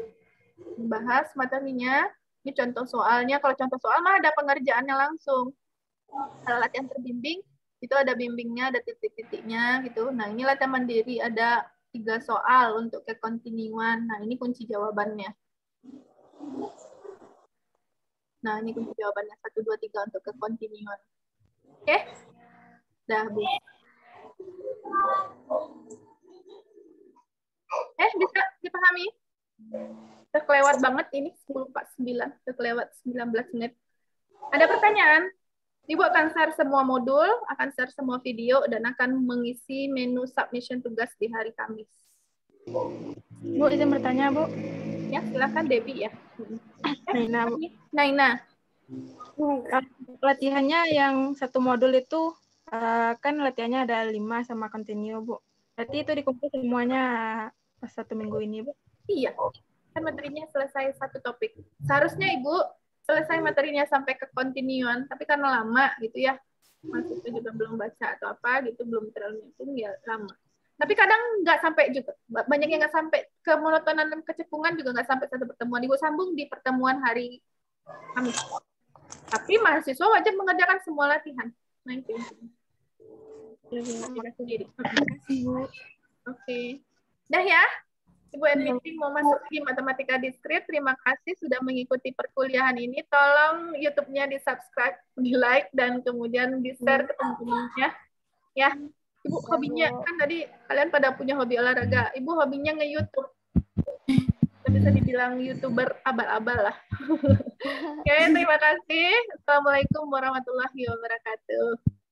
bahas materinya. Ini contoh soalnya. Kalau contoh soal mah ada pengerjaannya langsung. Kalau latihan terbimbing, itu ada bimbingnya, ada titik-titiknya gitu. Nah, ini latihan mandiri, ada tiga soal untuk kekontinuan. Nah, ini kunci jawabannya. Nah, ini kunci jawabannya. Satu, dua, tiga untuk kekontinuan. Oke? Okay? Dah, Bu. Eh, bisa dipahami? Udah kelewat banget ini 10.49, udah kelewat 19 menit. Ada pertanyaan? Ibu akan share semua modul, akan share semua video, dan akan mengisi menu submission tugas di hari Kamis. Bu, izin bertanya, Bu. Ya, silakan Debbie ya. Naina, Bu. Naina. Latihannya yang satu modul itu Uh, kan latihannya ada lima sama continue, Bu. Berarti itu dikumpul semuanya pas satu minggu ini, Bu? Iya. Kan materinya selesai satu topik. Seharusnya Ibu selesai materinya sampai ke continuan, tapi karena lama gitu ya, maksudnya juga belum baca atau apa gitu, belum terlalu nyimpung, ya lama. Tapi kadang nggak sampai juga. Banyak yang nggak sampai. Kemonotonan dan kecepungan juga nggak sampai satu pertemuan. Ibu sambung di pertemuan hari Kamis. Tapi mahasiswa wajib mengerjakan semua latihan. Nah, itu. Sendiri. Oke. Okay. Dah ya. Ibu Meeting mau masuk di Matematika Diskrit. Terima kasih sudah mengikuti perkuliahan ini. Tolong YouTube-nya di-subscribe, di-like, dan kemudian di-share ke teman-temannya. Ya. Ibu hobinya, kan tadi kalian pada punya hobi olahraga. Ibu hobinya nge-YouTube. Bisa dibilang YouTuber abal-abal lah. Oke, terima kasih. Assalamualaikum warahmatullahi wabarakatuh.